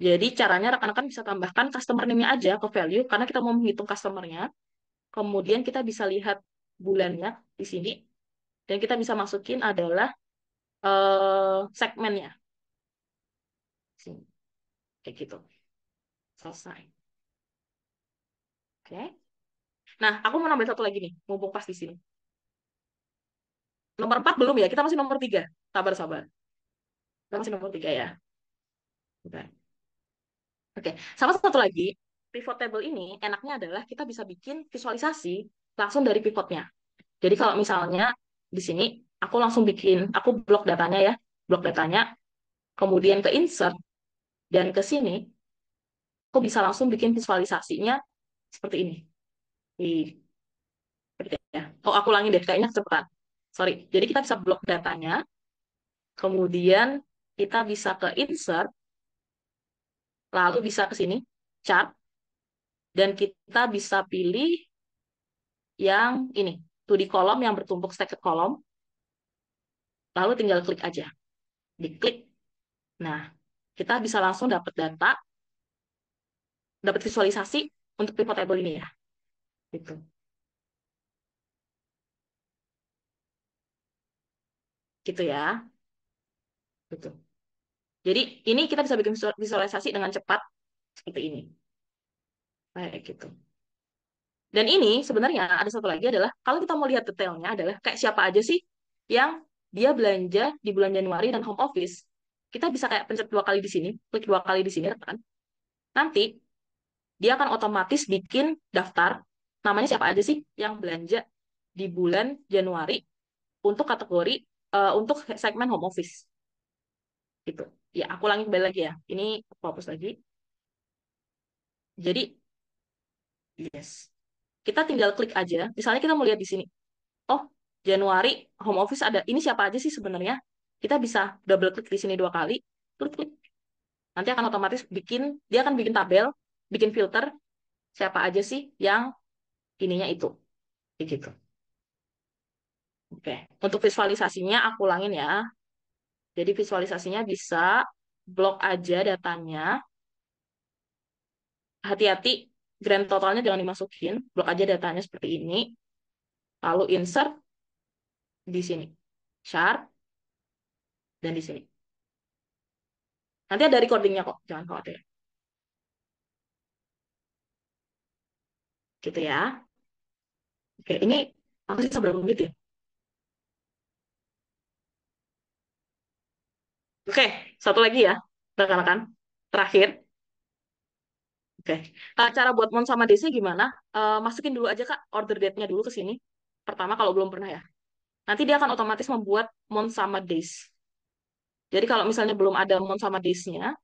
S2: Jadi caranya rekan-rekan bisa tambahkan customer name-nya aja ke value karena kita mau menghitung customer-nya. Kemudian kita bisa lihat bulannya di sini. Dan kita bisa masukin adalah uh, segmennya. Sini. Kayak gitu. Selesai. Oke. Nah, aku mau nambah satu lagi nih, mumpung pas di sini. Nomor 4 belum ya, kita masih nomor 3. Sabar-sabar. Kita masih nomor 3 ya. Oke. Oke, sama satu lagi, pivot table ini enaknya adalah kita bisa bikin visualisasi langsung dari pivotnya. Jadi kalau misalnya di sini aku langsung bikin, aku blok datanya ya, blok datanya, kemudian ke insert, dan ke sini, aku bisa langsung bikin visualisasinya seperti ini. Ya. Oh, aku ulangi deh, kayaknya cepat. Sorry. Jadi kita bisa blok datanya, kemudian kita bisa ke insert, lalu bisa ke sini, chart, dan kita bisa pilih yang ini, tuh di kolom yang bertumpuk stacked kolom, lalu tinggal klik aja. Diklik. Nah, kita bisa langsung dapat data, dapat visualisasi untuk pivot table ini ya. Gitu. Gitu ya. Gitu. Jadi ini kita bisa bikin visualisasi dengan cepat seperti ini. Kayak gitu. Dan ini sebenarnya ada satu lagi adalah kalau kita mau lihat detailnya adalah kayak siapa aja sih yang dia belanja di bulan Januari dan home office. Kita bisa kayak pencet dua kali di sini, klik dua kali di sini kan. Nanti dia akan otomatis bikin daftar namanya siapa aja sih yang belanja di bulan Januari untuk kategori uh, untuk segmen home office. Gitu. Ya, aku ulangi kembali lagi ya. Ini fokus lagi. Jadi yes. Kita tinggal klik aja. Misalnya kita mau lihat di sini. Oh, Januari home office ada. Ini siapa aja sih sebenarnya? Kita bisa double klik di sini dua kali. Klik klik. Nanti akan otomatis bikin dia akan bikin tabel, bikin filter siapa aja sih yang ininya itu. Kayak gitu. Oke, untuk visualisasinya aku ulangin ya. Jadi visualisasinya bisa blok aja datanya. Hati-hati grand totalnya jangan dimasukin, blok aja datanya seperti ini. Lalu insert di sini. Chart dan di sini. Nanti ada recordingnya kok, jangan khawatir. Gitu ya. Oke, ini aku sih seberapa menit ya? Oke, satu lagi ya, rekan-rekan. Terakhir. Oke, uh, cara buat mon sama days gimana? Uh, masukin dulu aja Kak order date-nya dulu ke sini. Pertama kalau belum pernah ya. Nanti dia akan otomatis membuat mon sama days. Jadi kalau misalnya belum ada mon sama days-nya,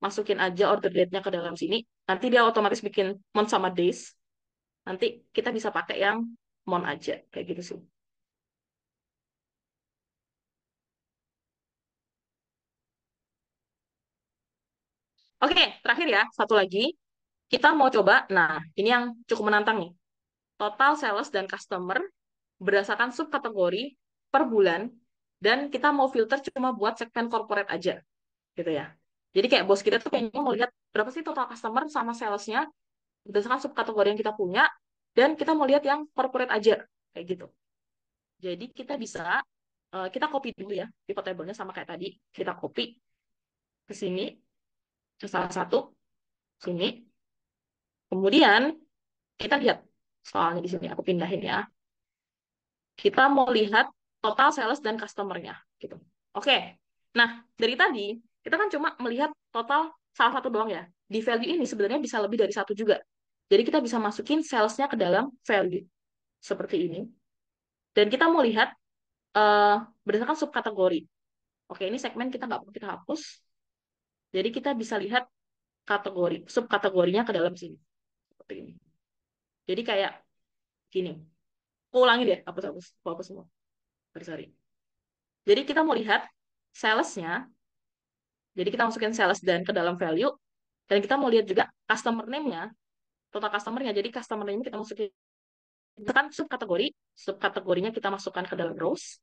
S2: masukin aja order date-nya ke dalam sini. Nanti dia otomatis bikin mon sama days. Nanti kita bisa pakai yang mon aja, kayak gitu sih. Oke, terakhir ya, satu lagi. Kita mau coba, nah ini yang cukup menantang nih. Total sales dan customer berdasarkan subkategori per bulan, dan kita mau filter cuma buat segmen corporate aja. Gitu ya. Jadi kayak bos kita tuh kayaknya mau lihat berapa sih total customer sama salesnya berdasarkan subkategori yang kita punya, dan kita mau lihat yang corporate aja. Kayak gitu. Jadi kita bisa, uh, kita copy dulu ya, pivot table-nya sama kayak tadi. Kita copy ke sini, ke salah satu, sini, Kemudian kita lihat soalnya di sini aku pindahin ya. Kita mau lihat total sales dan customer-nya gitu. Oke. Nah, dari tadi kita kan cuma melihat total salah satu doang ya. Di value ini sebenarnya bisa lebih dari satu juga. Jadi kita bisa masukin sales-nya ke dalam value seperti ini. Dan kita mau lihat uh, berdasarkan subkategori. Oke, ini segmen kita nggak perlu kita hapus. Jadi kita bisa lihat kategori, subkategorinya ke dalam sini. Seperti ini. Jadi kayak gini. Aku ulangi deh, hapus-hapus. Hapus semua. Sorry, sorry. Jadi kita mau lihat salesnya. Jadi kita masukin sales dan ke dalam value. Dan kita mau lihat juga customer name-nya. Total customer-nya. Jadi customer name kita masukin tekan subkategori, subkategorinya kita masukkan ke dalam rows,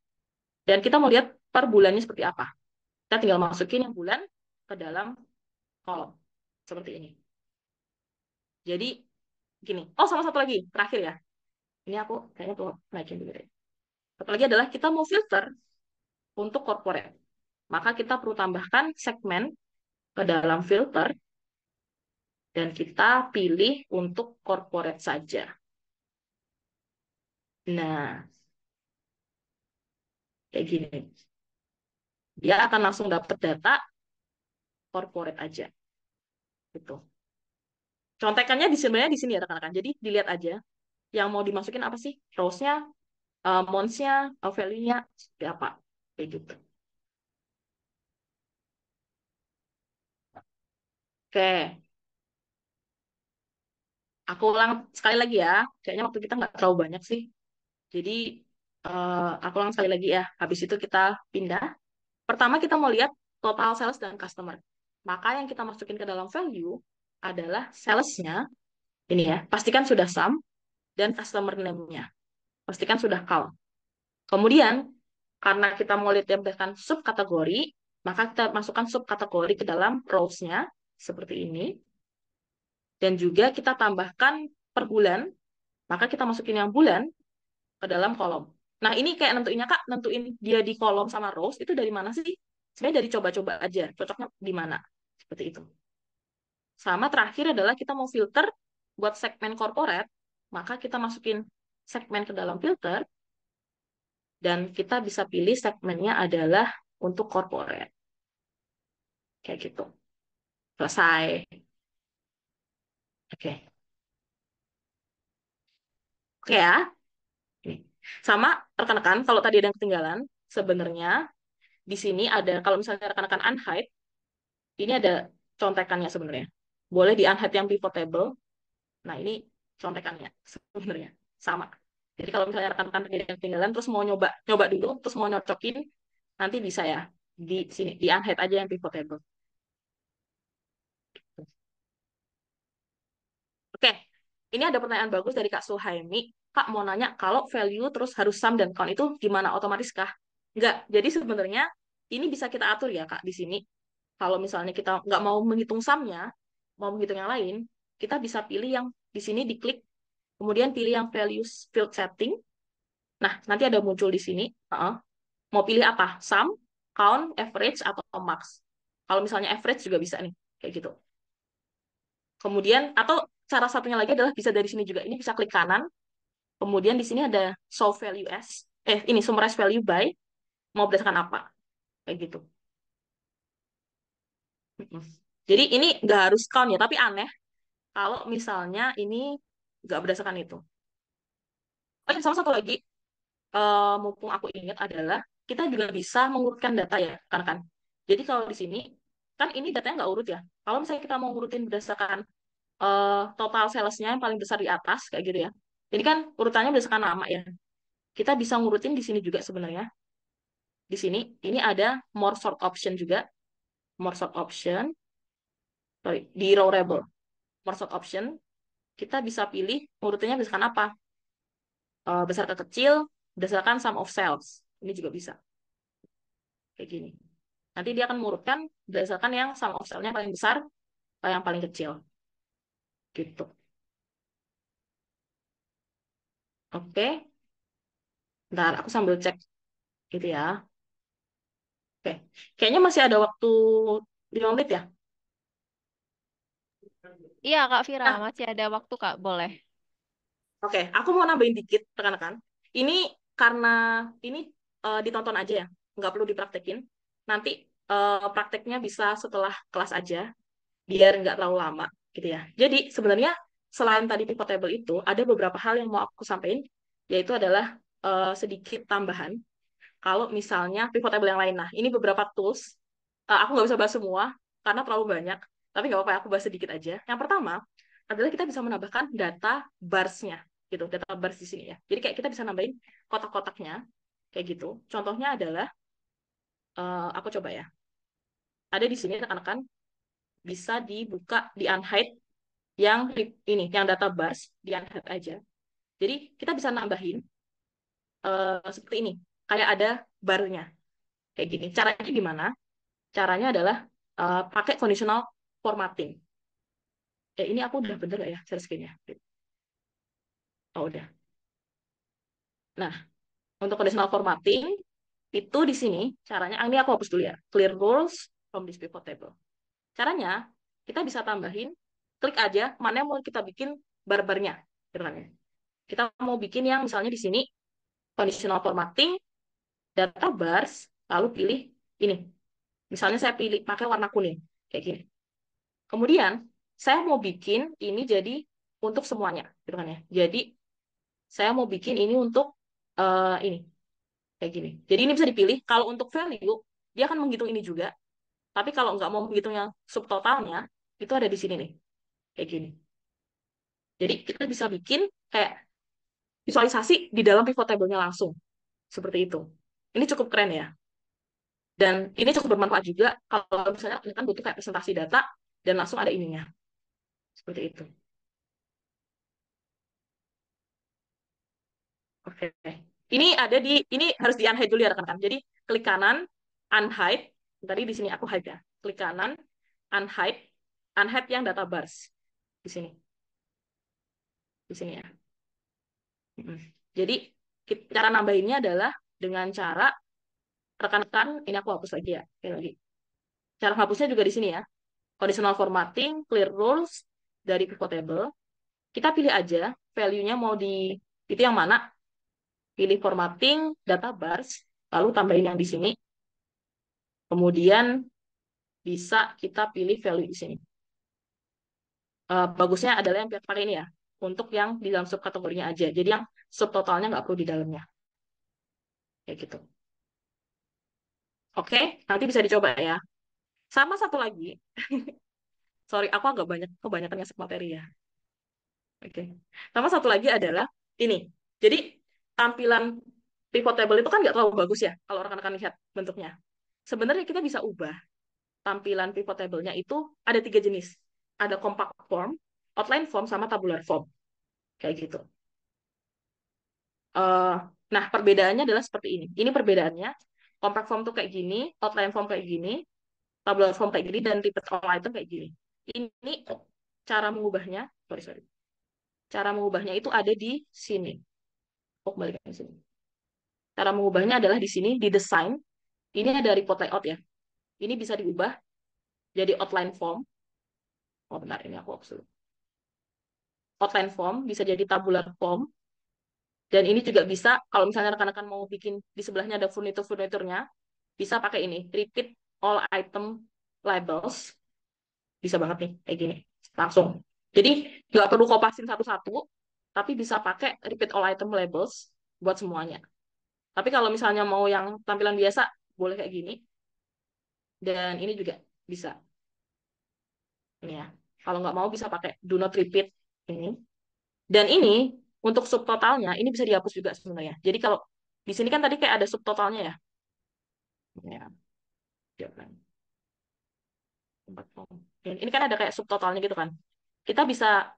S2: dan kita mau lihat per bulannya seperti apa. Kita tinggal masukin yang bulan ke dalam kolom, seperti ini. Jadi, gini. Oh, sama satu lagi, terakhir ya. Ini aku kayaknya tuh naikin dulu deh. Satu lagi adalah kita mau filter untuk corporate. Maka kita perlu tambahkan segmen ke dalam filter dan kita pilih untuk corporate saja. Nah, kayak gini. Dia akan langsung dapat data corporate aja. Gitu. Contekannya di sebenarnya di sini ya rekan-rekan. Jadi dilihat aja yang mau dimasukin apa sih? Rows-nya, uh, months-nya, uh, value-nya, apa. Kayak gitu. Oke. Aku ulang sekali lagi ya. Kayaknya waktu kita nggak terlalu banyak sih. Jadi uh, aku ulang sekali lagi ya. Habis itu kita pindah. Pertama kita mau lihat total sales dan customer. Maka yang kita masukin ke dalam value adalah salesnya. Ini ya, pastikan sudah sum dan customer name-nya. Pastikan sudah call. Kemudian, karena kita mau lihat berdasarkan subkategori, maka kita masukkan subkategori ke dalam rows-nya, seperti ini. Dan juga kita tambahkan per bulan, maka kita masukin yang bulan, ke dalam kolom. Nah, ini kayak nentuinnya Kak, nentuin dia di kolom sama rows itu dari mana sih? Sebenarnya dari coba-coba aja, cocoknya di mana. Seperti itu. Sama terakhir adalah kita mau filter buat segmen corporate, maka kita masukin segmen ke dalam filter, dan kita bisa pilih segmennya adalah untuk corporate. Kayak gitu. Selesai. Oke. Oke ya. Sama rekan-rekan, kalau tadi ada yang ketinggalan, sebenarnya di sini ada, kalau misalnya rekan-rekan unhide, ini ada contekannya sebenarnya. Boleh di unhide yang pivot table. Nah, ini contekannya sebenarnya. Sama. Jadi kalau misalnya rekan-rekan tadi yang ketinggalan, terus mau nyoba nyoba dulu, terus mau nyocokin, nanti bisa ya di sini di unhide aja yang pivot Oke, ini ada pertanyaan bagus dari Kak Suhaimi. Kak mau nanya kalau value terus harus sum dan count itu gimana otomatis kah? Enggak. Jadi sebenarnya ini bisa kita atur ya Kak di sini. Kalau misalnya kita nggak mau menghitung sumnya, mau menghitung yang lain, kita bisa pilih yang di sini diklik, kemudian pilih yang values field setting. Nah, nanti ada muncul di sini. Uh -uh. Mau pilih apa? Sum, count, average, atau max. Kalau misalnya average juga bisa nih, kayak gitu. Kemudian, atau cara satunya lagi adalah bisa dari sini juga. Ini bisa klik kanan, Kemudian di sini ada show value as, eh ini summarize value by, mau berdasarkan apa? Kayak gitu. Jadi ini nggak harus count ya, tapi aneh kalau misalnya ini nggak berdasarkan itu. Oh, sama satu lagi, uh, mumpung aku ingat adalah kita juga bisa mengurutkan data ya, kan kan. Jadi kalau di sini kan ini datanya nggak urut ya. Kalau misalnya kita mau ngurutin berdasarkan uh, total salesnya yang paling besar di atas kayak gitu ya. Jadi kan urutannya berdasarkan nama ya. Kita bisa ngurutin di sini juga sebenarnya. Di sini, ini ada more sort option juga. More sort option. Sorry, di row label. More sort option. Kita bisa pilih urutannya berdasarkan apa. Uh, besar ke kecil, berdasarkan sum of cells. Ini juga bisa. Kayak gini. Nanti dia akan mengurutkan berdasarkan yang sum of cell-nya paling besar, yang paling kecil. Gitu. Oke. Ntar aku sambil cek gitu ya. Oke. Kayaknya masih ada waktu 5 menit ya?
S1: Iya, Kak Vira, nah. masih ada waktu, Kak. Boleh.
S2: Oke, aku mau nambahin dikit, rekan-rekan. Ini karena ini uh, ditonton aja ya, nggak perlu dipraktekin. Nanti uh, prakteknya bisa setelah kelas aja, biar nggak terlalu lama gitu ya. Jadi sebenarnya selain tadi pivot table itu, ada beberapa hal yang mau aku sampaikan, yaitu adalah uh, sedikit tambahan. Kalau misalnya pivot table yang lain, nah ini beberapa tools, uh, aku nggak bisa bahas semua, karena terlalu banyak, tapi nggak apa-apa, aku bahas sedikit aja. Yang pertama, adalah kita bisa menambahkan data bars-nya gitu, data bars di sini ya. Jadi kayak kita bisa nambahin kotak-kotaknya kayak gitu. Contohnya adalah uh, aku coba ya. Ada di sini rekan-rekan bisa dibuka di unhide yang ini, yang data bars di unhide aja. Jadi kita bisa nambahin uh, seperti ini, kayak ada barnya kayak gini. Caranya gimana? Caranya adalah uh, pakai conditional formatting eh ini aku udah bener gak ya share screen-nya? Oh udah. Nah, untuk conditional formatting itu di sini caranya, ah, ini aku hapus dulu ya. Clear rules from this pivot table. Caranya kita bisa tambahin, klik aja mana yang mau kita bikin bar-barnya. Kita mau bikin yang misalnya di sini conditional formatting, data bars, lalu pilih ini. Misalnya saya pilih pakai warna kuning, kayak gini. Kemudian saya mau bikin ini jadi untuk semuanya, gitu kan ya. Jadi saya mau bikin ini untuk uh, ini kayak gini. Jadi ini bisa dipilih. Kalau untuk value dia akan menghitung ini juga. Tapi kalau nggak mau menghitungnya subtotalnya, itu ada di sini nih, kayak gini. Jadi kita bisa bikin kayak visualisasi di dalam pivot table-nya langsung, seperti itu. Ini cukup keren ya. Dan ini cukup bermanfaat juga kalau misalnya kan butuh kayak presentasi data dan langsung ada ininya. Seperti itu. Oke. Ini ada di ini harus di unhide dulu ya rekan-rekan. Jadi klik kanan unhide. Tadi di sini aku hide ya. Klik kanan unhide unhide yang data bars di sini. Di sini ya. Jadi cara nambahinnya adalah dengan cara rekan-rekan ini aku hapus lagi ya. Oke, lagi. Cara hapusnya juga di sini ya. Conditional formatting, clear rules, dari pivot table, kita pilih aja value-nya mau di itu yang mana. Pilih formatting, data bars, lalu tambahin yang di sini. Kemudian bisa kita pilih value di sini. Uh, bagusnya adalah yang pakai ini ya, untuk yang di dalam subkategorinya aja. Jadi yang subtotalnya nggak perlu di dalamnya. Kayak gitu. Oke, nanti bisa dicoba ya. Sama satu lagi, Sorry, aku agak banyak kebanyakan ngasih materi ya. Oke. Okay. Sama satu lagi adalah ini. Jadi tampilan pivot table itu kan nggak terlalu bagus ya kalau rekan-rekan lihat bentuknya. Sebenarnya kita bisa ubah tampilan pivot table-nya itu ada tiga jenis. Ada compact form, outline form, sama tabular form. Kayak gitu. Uh, nah, perbedaannya adalah seperti ini. Ini perbedaannya. Compact form tuh kayak gini, outline form kayak gini, tabular form kayak gini, dan repeat all item kayak gini ini cara mengubahnya sorry sorry cara mengubahnya itu ada di sini oh balik ke sini cara mengubahnya adalah di sini di desain ini ada report layout ya. Ini bisa diubah jadi outline form. Oh benar ini aku hapus outline form bisa jadi tabular form. Dan ini juga bisa kalau misalnya rekan-rekan mau bikin di sebelahnya ada furnitur-furniturnya bisa pakai ini repeat all item labels. Bisa banget nih kayak gini. Langsung. Jadi nggak perlu kopasin satu-satu tapi bisa pakai repeat all item labels buat semuanya. Tapi kalau misalnya mau yang tampilan biasa boleh kayak gini dan ini juga bisa ini ya kalau nggak mau bisa pakai do not repeat ini dan ini untuk subtotalnya ini bisa dihapus juga sebenarnya jadi kalau di sini kan tadi kayak ada subtotalnya ya ya jangan ini kan ada kayak subtotalnya gitu kan. Kita bisa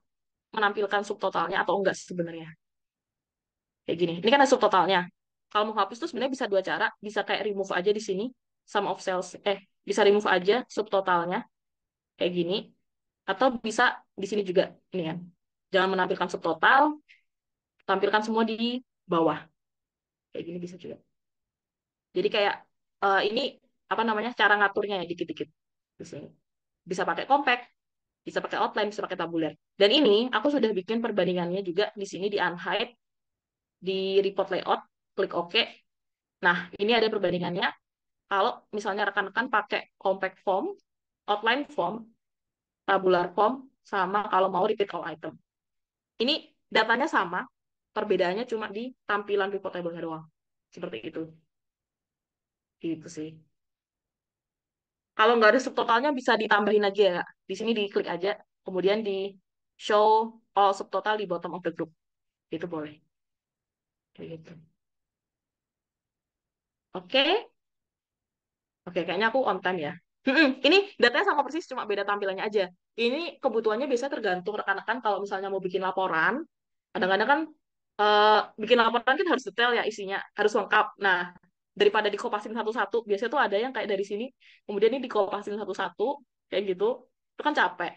S2: menampilkan subtotalnya atau enggak sebenarnya. Kayak gini. Ini kan ada subtotalnya. Kalau mau hapus tuh sebenarnya bisa dua cara. Bisa kayak remove aja di sini. Sum of cells. Eh, bisa remove aja subtotalnya. Kayak gini. Atau bisa di sini juga. Ini kan. Jangan menampilkan subtotal. Tampilkan semua di bawah. Kayak gini bisa juga. Jadi kayak uh, ini apa namanya cara ngaturnya ya dikit-dikit bisa pakai compact, bisa pakai outline, bisa pakai tabular. Dan ini aku sudah bikin perbandingannya juga di sini di unhide, di report layout, klik OK. Nah, ini ada perbandingannya. Kalau misalnya rekan-rekan pakai compact form, outline form, tabular form, sama kalau mau repeat all item. Ini datanya sama, perbedaannya cuma di tampilan pivot table-nya doang. Seperti itu. Gitu sih. Kalau nggak ada subtotalnya bisa ditambahin aja ya. Di sini diklik aja, kemudian di show all subtotal di bottom of the group. Itu boleh. Kayak gitu. Oke. Oke, kayaknya aku on time ya. Ini datanya sama persis, cuma beda tampilannya aja. Ini kebutuhannya biasa tergantung rekan-rekan kalau misalnya mau bikin laporan. Kadang-kadang kan uh, bikin laporan kan harus detail ya isinya, harus lengkap. Nah, daripada dikopasin satu-satu, biasanya tuh ada yang kayak dari sini, kemudian ini dikopasin satu-satu, kayak gitu, itu kan capek.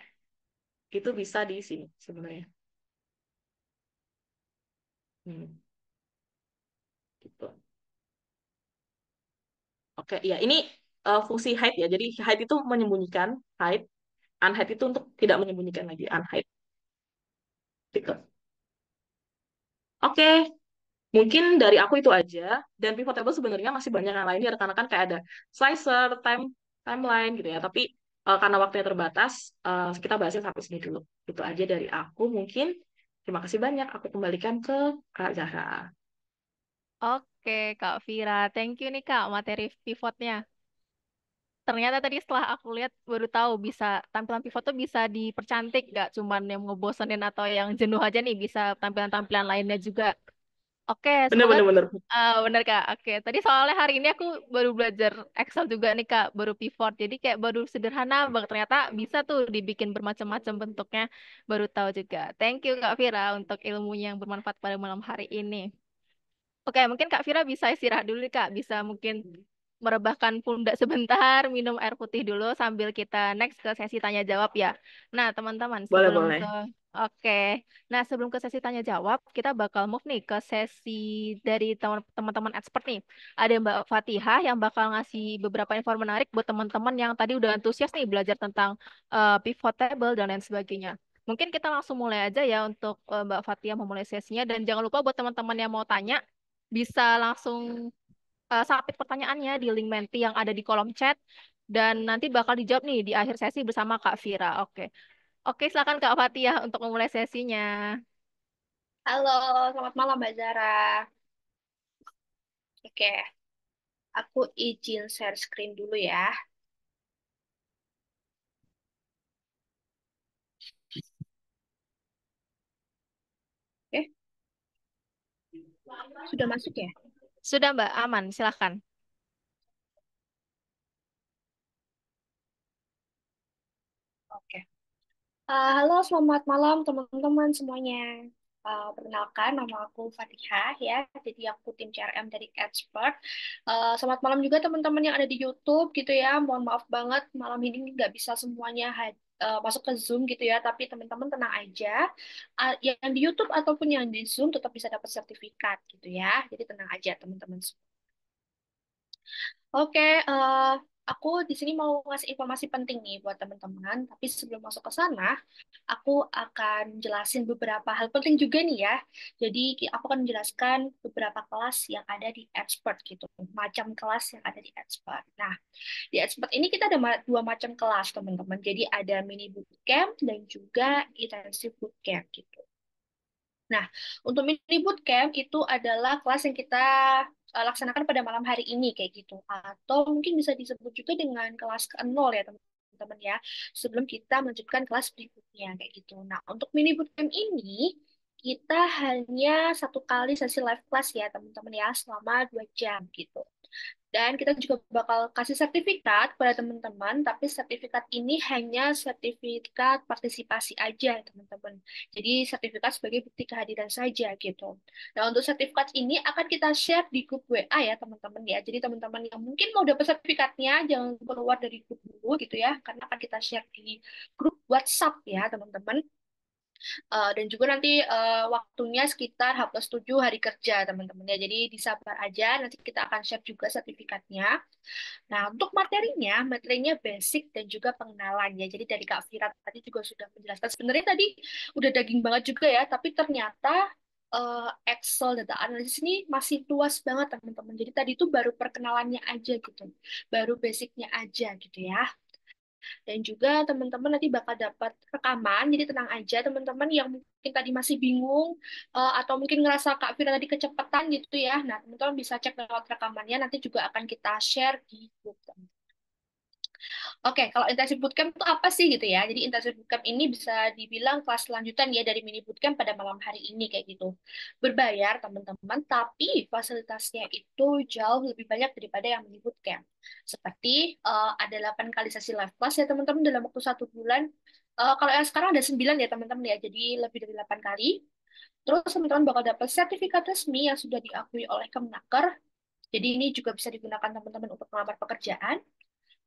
S2: Itu bisa di sini sebenarnya. Hmm. Gitu. Oke, ya ini uh, fungsi hide ya. Jadi hide itu menyembunyikan, hide. Unhide itu untuk tidak menyembunyikan lagi, unhide. Gitu. Oke, mungkin dari aku itu aja. Dan pivot table sebenarnya masih banyak yang lain ya rekan-rekan kayak ada slicer, time timeline gitu ya. Tapi uh, karena waktunya terbatas, uh, kita bahasnya sampai sini dulu. Itu aja dari aku mungkin. Terima kasih banyak. Aku kembalikan ke Kak Zahra.
S1: Oke, Kak Vira. Thank you nih, Kak, materi pivotnya. Ternyata tadi setelah aku lihat baru tahu bisa tampilan pivot tuh bisa dipercantik, gak cuman yang ngebosenin atau yang jenuh aja nih, bisa tampilan-tampilan lainnya juga. Oke,
S2: Bener,
S1: semoga
S2: bener, bener.
S1: uh, bener Kak. Oke, tadi soalnya hari ini aku baru belajar Excel juga nih Kak, baru pivot. Jadi kayak baru sederhana banget ternyata bisa tuh dibikin bermacam-macam bentuknya. Baru tahu juga. Thank you Kak Vira untuk ilmunya yang bermanfaat pada malam hari ini. Oke, mungkin Kak Vira bisa istirahat dulu Kak. Bisa mungkin merebahkan pundak sebentar, minum air putih dulu sambil kita next ke sesi tanya jawab ya. Nah, teman-teman,
S2: Boleh,
S1: sebelum
S2: boleh.
S1: ke Oke. Nah, sebelum ke sesi tanya jawab, kita bakal move nih ke sesi dari teman- teman-teman expert nih. Ada Mbak Fatihah yang bakal ngasih beberapa info menarik buat teman-teman yang tadi udah antusias nih belajar tentang uh, pivot table dan lain sebagainya. Mungkin kita langsung mulai aja ya untuk uh, Mbak Fatihah memulai sesinya dan jangan lupa buat teman-teman yang mau tanya bisa langsung uh, submit pertanyaannya di link Menti yang ada di kolom chat dan nanti bakal dijawab nih di akhir sesi bersama Kak Vira. Oke. Oke, silakan Kak Fatia untuk memulai sesinya.
S3: Halo, selamat malam Mbak Zara. Oke, aku izin share screen dulu ya. Oke, sudah masuk ya?
S1: Sudah Mbak, aman, silakan.
S3: Oke. Uh, halo, selamat malam teman-teman semuanya. Uh, perkenalkan, nama aku Fatihah ya. Jadi aku tim CRM dari Expert. Uh, selamat malam juga teman-teman yang ada di YouTube gitu ya. Mohon maaf banget malam ini nggak bisa semuanya uh, masuk ke Zoom gitu ya. Tapi teman-teman tenang aja. Uh, yang di YouTube ataupun yang di Zoom tetap bisa dapat sertifikat gitu ya. Jadi tenang aja teman-teman. Oke, uh, aku di sini mau ngasih informasi penting nih buat teman-teman. Tapi sebelum masuk ke sana, aku akan jelasin beberapa hal penting juga nih ya. Jadi aku akan menjelaskan beberapa kelas yang ada di Expert gitu, macam kelas yang ada di Expert. Nah, di Expert ini kita ada dua macam kelas teman-teman. Jadi ada mini bootcamp dan juga intensive bootcamp gitu. Nah, untuk mini bootcamp itu adalah kelas yang kita uh, laksanakan pada malam hari ini kayak gitu. Atau mungkin bisa disebut juga dengan kelas ke-0 ya teman-teman ya. Sebelum kita melanjutkan kelas berikutnya kayak gitu. Nah, untuk mini bootcamp ini kita hanya satu kali sesi live class ya teman-teman ya selama dua jam gitu. Dan kita juga bakal kasih sertifikat pada teman-teman, tapi sertifikat ini hanya sertifikat partisipasi aja, teman-teman. Jadi sertifikat sebagai bukti kehadiran saja gitu. Nah, untuk sertifikat ini akan kita share di grup WA ya, teman-teman ya. Jadi teman-teman yang mungkin mau dapat sertifikatnya jangan keluar dari grup dulu gitu ya, karena akan kita share di grup WhatsApp ya, teman-teman. Uh, dan juga nanti uh, waktunya sekitar H plus 7 hari kerja teman-teman ya. Jadi disabar aja, nanti kita akan share juga sertifikatnya. Nah, untuk materinya, materinya basic dan juga pengenalan ya. Jadi dari Kak Vira tadi juga sudah menjelaskan. Sebenarnya tadi udah daging banget juga ya, tapi ternyata eh, Excel data analysis ini masih luas banget teman-teman. Jadi tadi itu baru perkenalannya aja gitu, baru basicnya aja gitu ya. Dan juga teman-teman nanti bakal dapat rekaman, jadi tenang aja teman-teman yang mungkin tadi masih bingung eh, atau mungkin ngerasa Kak Vira tadi kecepatan gitu ya. Nah, teman-teman bisa cek lewat rekamannya, nanti juga akan kita share di grup. teman. Oke, kalau intensif bootcamp itu apa sih gitu ya? Jadi intensif bootcamp ini bisa dibilang kelas lanjutan ya dari mini bootcamp pada malam hari ini kayak gitu. Berbayar teman-teman, tapi fasilitasnya itu jauh lebih banyak daripada yang mini bootcamp. Seperti uh, ada 8 kali sesi live class ya teman-teman dalam waktu satu bulan. Uh, kalau yang sekarang ada 9 ya teman-teman ya, jadi lebih dari 8 kali. Terus teman-teman bakal dapat sertifikat resmi yang sudah diakui oleh Kemenaker. Jadi ini juga bisa digunakan teman-teman untuk melamar pekerjaan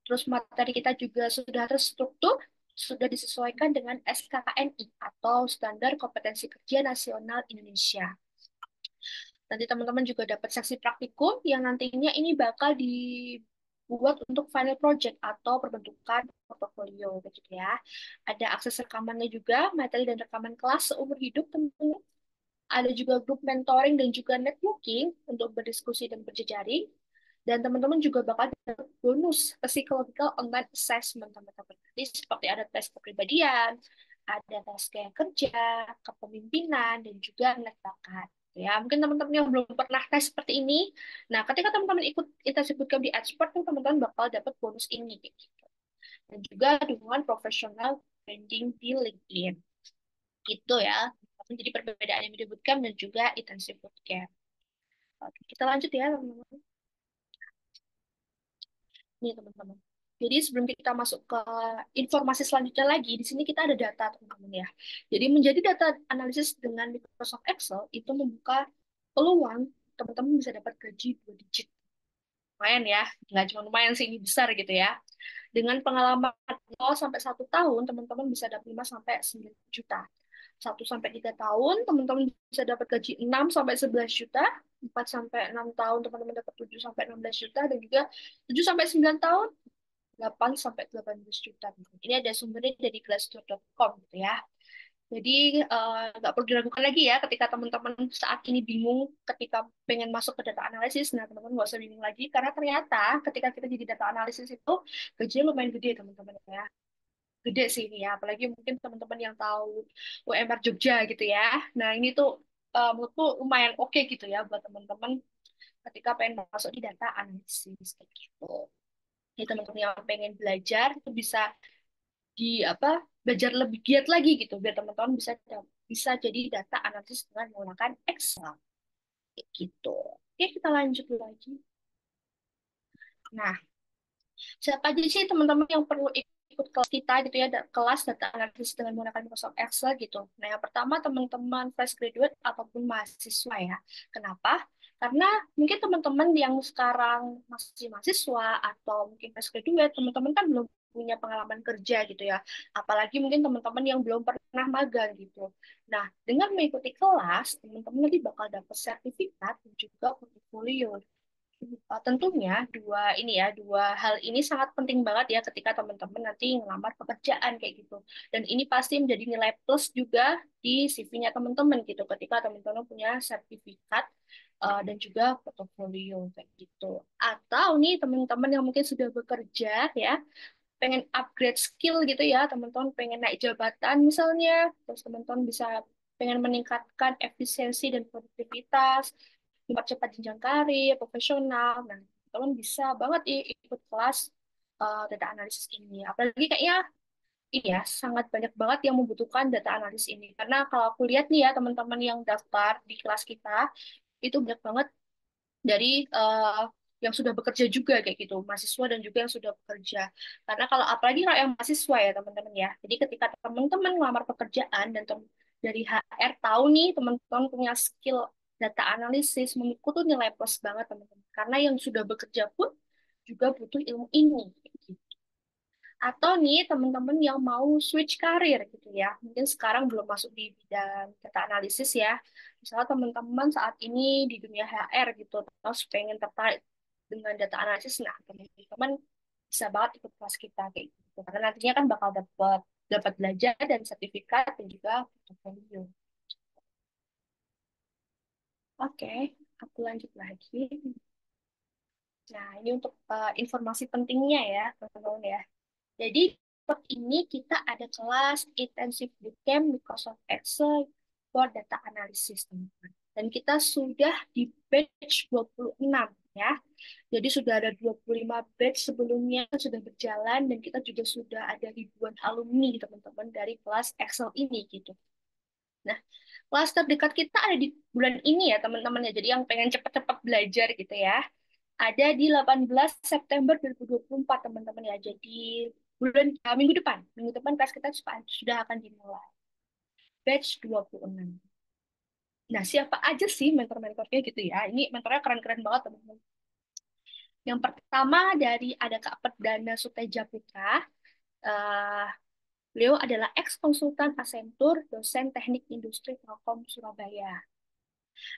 S3: Terus materi kita juga sudah terstruktur, sudah disesuaikan dengan SKKNI atau Standar Kompetensi Kerja Nasional Indonesia. Nanti teman-teman juga dapat seksi praktikum yang nantinya ini bakal dibuat untuk final project atau perbentukan portofolio gitu ya. Ada akses rekamannya juga, materi dan rekaman kelas seumur hidup teman-teman. Ada juga grup mentoring dan juga networking untuk berdiskusi dan berjejaring dan teman-teman juga bakal dapat bonus psychological online assessment teman-teman. Jadi seperti ada tes kepribadian, ada tes kayak kerja, kepemimpinan, dan juga minat bakat. Ya, mungkin teman-teman yang belum pernah tes seperti ini, nah ketika teman-teman ikut intensif bootcamp di expert, teman-teman bakal dapat bonus ini. Gitu. Dan juga dukungan profesional branding di LinkedIn. Gitu ya. Jadi perbedaan yang di bootcamp dan juga intensif bootcamp. Oke, kita lanjut ya teman-teman. Nih teman-teman. Jadi sebelum kita masuk ke informasi selanjutnya lagi, di sini kita ada data teman-teman ya. Jadi menjadi data analisis dengan Microsoft Excel itu membuka peluang teman-teman bisa dapat gaji dua digit. Lumayan ya, nggak cuma lumayan sih, ini besar gitu ya. Dengan pengalaman 0 sampai 1 tahun, teman-teman bisa dapat 5 sampai 9 juta. 1 sampai 3 tahun, teman-teman bisa dapat gaji 6 sampai 11 juta. 4 sampai 6 tahun teman-teman dapat 7 sampai 16 juta dan juga 7 sampai 9 tahun 8 sampai 18 juta. Ini ada sumbernya dari glassdoor.com gitu ya. Jadi eh, nggak uh, perlu diragukan lagi ya ketika teman-teman saat ini bingung ketika pengen masuk ke data analisis, nah teman-teman nggak usah bingung lagi karena ternyata ketika kita jadi data analisis itu gajinya lumayan gede teman-teman ya gede sih ini ya apalagi mungkin teman-teman yang tahu UMR Jogja gitu ya nah ini tuh uh, menurutku lumayan oke okay gitu ya buat teman-teman ketika pengen masuk di data analisis kayak gitu. Jadi teman-teman yang pengen belajar itu bisa di apa belajar lebih giat lagi gitu biar teman-teman bisa bisa jadi data analisis dengan menggunakan Excel gitu. Oke, kita lanjut lagi. Nah, siapa aja sih teman-teman yang perlu ikut ikut kelas kita gitu ya, kelas data analisis dengan menggunakan Microsoft Excel gitu. Nah, yang pertama teman-teman fresh graduate ataupun mahasiswa ya. Kenapa? Karena mungkin teman-teman yang sekarang masih mahasiswa atau mungkin fresh graduate, teman-teman kan belum punya pengalaman kerja gitu ya. Apalagi mungkin teman-teman yang belum pernah magang gitu. Nah, dengan mengikuti kelas, teman-teman nanti bakal dapat sertifikat dan juga portfolio uh, tentunya dua ini ya dua hal ini sangat penting banget ya ketika teman-teman nanti ngelamar pekerjaan kayak gitu. Dan ini pasti menjadi nilai plus juga di CV-nya teman-teman gitu ketika teman-teman punya sertifikat uh, dan juga portofolio kayak gitu. Atau nih teman-teman yang mungkin sudah bekerja ya pengen upgrade skill gitu ya teman-teman pengen naik jabatan misalnya terus teman-teman bisa pengen meningkatkan efisiensi dan produktivitas mempercepat jenjang karir, profesional. Nah, teman bisa banget ikut kelas uh, data analisis ini. Apalagi kayaknya ini ya sangat banyak banget yang membutuhkan data analisis ini. Karena kalau aku lihat nih ya teman-teman yang daftar di kelas kita itu banyak banget dari uh, yang sudah bekerja juga kayak gitu, mahasiswa dan juga yang sudah bekerja. Karena kalau apalagi kalau yang mahasiswa ya teman-teman ya. Jadi ketika teman-teman melamar pekerjaan dan dari HR tahu nih teman-teman punya skill data analisis menurutku tuh nilai plus banget teman-teman. Karena yang sudah bekerja pun juga butuh ilmu ini gitu. atau nih teman-teman yang mau switch karir gitu ya. Mungkin sekarang belum masuk di bidang data analisis ya. Misalnya teman-teman saat ini di dunia HR gitu terus pengen tertarik dengan data analisis nah teman-teman bisa banget ikut kelas kita kayak gitu. Karena nantinya kan bakal dapat dapat belajar dan sertifikat dan juga portfolio Oke, aku lanjut lagi. Nah, ini untuk uh, informasi pentingnya ya, teman-teman ya. Jadi, untuk ini kita ada kelas Intensive Bootcamp Microsoft Excel for Data Analysis, teman-teman. Dan kita sudah di batch 26 ya. Jadi sudah ada 25 batch sebelumnya sudah berjalan dan kita juga sudah ada ribuan alumni teman-teman dari kelas Excel ini gitu. Nah, kelas terdekat kita ada di bulan ini ya teman-teman ya. Jadi yang pengen cepat-cepat belajar gitu ya. Ada di 18 September 2024 teman-teman ya. Jadi bulan uh, minggu depan, minggu depan kelas kita sudah akan dimulai. Batch 26. Nah, siapa aja sih mentor-mentornya gitu ya? Ini mentornya keren-keren banget teman-teman. Yang pertama dari ada Kak Perdana Suteja Putra. Uh, beliau adalah ex-konsultan Accenture, dosen teknik industri Telkom Surabaya.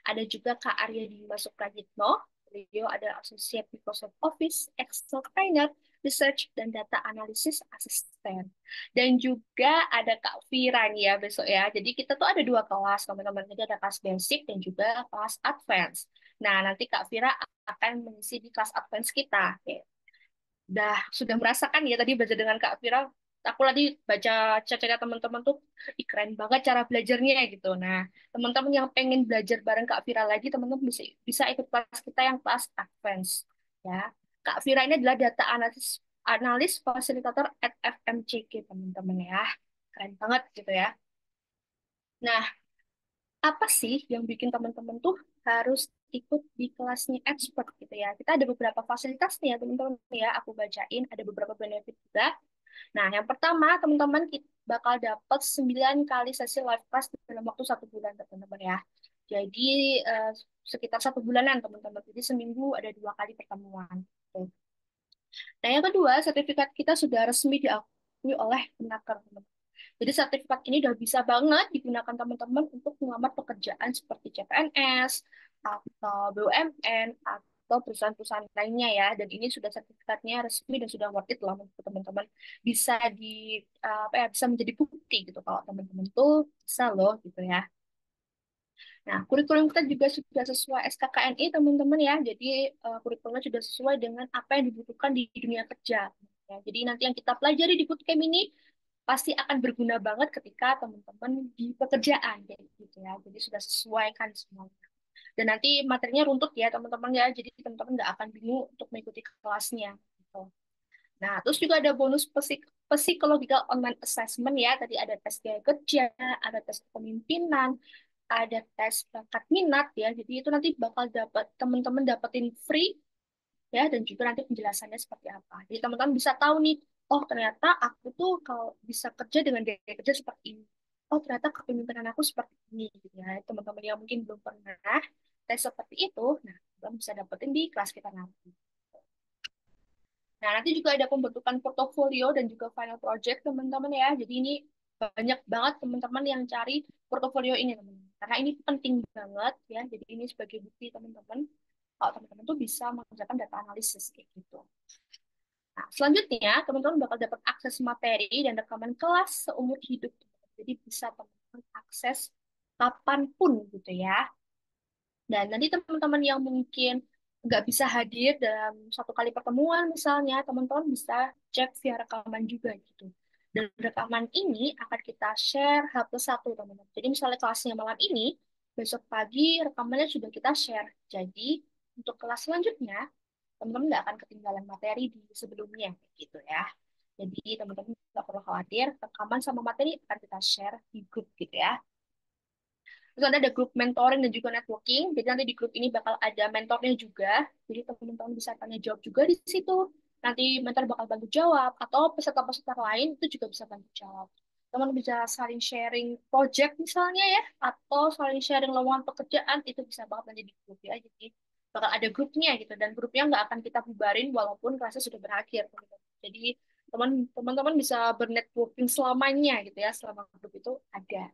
S3: Ada juga Kak Arya Dima Suprajitno, beliau adalah Associate Microsoft Office, Excel Trainer, Research, dan Data Analysis Assistant. Dan juga ada Kak Fira nih ya besok ya. Jadi kita tuh ada dua kelas, teman-teman. Jadi ada kelas basic dan juga kelas advance. Nah, nanti Kak Fira akan mengisi di kelas advance kita. Oke. Dah sudah merasakan ya tadi belajar dengan Kak Vira. Aku tadi baca cerita teman-teman tuh keren banget cara belajarnya gitu. Nah, teman-teman yang pengen belajar bareng Kak Vira lagi, teman-teman bisa bisa ikut kelas kita yang kelas advance ya. Kak Vira ini adalah data analis analis fasilitator at FMCG teman-teman ya. Keren banget gitu ya. Nah, apa sih yang bikin teman-teman tuh harus ikut di kelasnya expert gitu ya. Kita ada beberapa fasilitas nih ya teman-teman ya, aku bacain ada beberapa benefit juga. Nah, yang pertama teman-teman bakal dapat 9 kali sesi live class dalam waktu satu bulan teman-teman ya. Jadi eh, sekitar satu bulanan teman-teman. Jadi seminggu ada dua kali pertemuan. Nah, yang kedua, sertifikat kita sudah resmi diakui oleh Kemenaker teman-teman. Jadi sertifikat ini udah bisa banget digunakan teman-teman untuk melamar pekerjaan seperti CPNS atau BUMN atau perusahaan-perusahaan lainnya ya. Dan ini sudah sertifikatnya resmi dan sudah worth it lah untuk teman-teman bisa di apa ya bisa menjadi bukti gitu kalau teman-teman tuh bisa loh gitu ya. Nah, kurikulum kita juga sudah sesuai SKKNI teman-teman ya. Jadi uh, kurikulumnya sudah sesuai dengan apa yang dibutuhkan di dunia kerja. Ya, jadi nanti yang kita pelajari di bootcamp ini pasti akan berguna banget ketika teman-teman di pekerjaan gitu ya. Jadi sudah sesuaikan semuanya. Dan nanti materinya runtut ya teman-teman ya. Jadi teman-teman nggak akan bingung untuk mengikuti kelasnya. Gitu. Nah, terus juga ada bonus psik psychological online assessment ya. Tadi ada tes gaya kerja, ada tes kepemimpinan, ada tes bakat minat ya. Jadi itu nanti bakal dapat teman-teman dapetin free ya dan juga nanti penjelasannya seperti apa. Jadi teman-teman bisa tahu nih oh ternyata aku tuh kalau bisa kerja dengan gaya kerja seperti ini. Oh ternyata kepemimpinan aku seperti ini gitu ya. Teman-teman yang mungkin belum pernah tes seperti itu, nah teman bisa dapetin di kelas kita nanti. Nah, nanti juga ada pembentukan portofolio dan juga final project, teman-teman ya. Jadi ini banyak banget teman-teman yang cari portofolio ini, teman-teman. Karena ini penting banget ya. Jadi ini sebagai bukti teman-teman kalau teman-teman tuh bisa mengerjakan data analisis kayak gitu. Nah, selanjutnya, teman-teman bakal dapat akses materi dan rekaman kelas seumur hidup. Jadi bisa teman-teman akses kapan pun gitu ya. Dan nanti teman-teman yang mungkin nggak bisa hadir dalam satu kali pertemuan misalnya, teman-teman bisa cek via rekaman juga gitu. Dan rekaman ini akan kita share H satu teman-teman. Jadi misalnya kelasnya malam ini, besok pagi rekamannya sudah kita share. Jadi untuk kelas selanjutnya, teman-teman nggak akan ketinggalan materi di sebelumnya gitu ya. Jadi teman-teman nggak perlu khawatir, rekaman sama materi akan kita share di grup gitu ya. Terus ada grup mentoring dan juga networking. Jadi nanti di grup ini bakal ada mentornya juga. Jadi teman-teman bisa tanya jawab juga di situ. Nanti mentor bakal bantu jawab atau peserta-peserta lain itu juga bisa bantu jawab. Teman bisa saling sharing project misalnya ya, atau saling sharing lowongan pekerjaan itu bisa banget menjadi grup ya. Jadi bakal ada grupnya gitu dan grupnya nggak akan kita bubarin walaupun kelasnya sudah berakhir jadi teman-teman bisa bernetworking selamanya gitu ya selama grup itu ada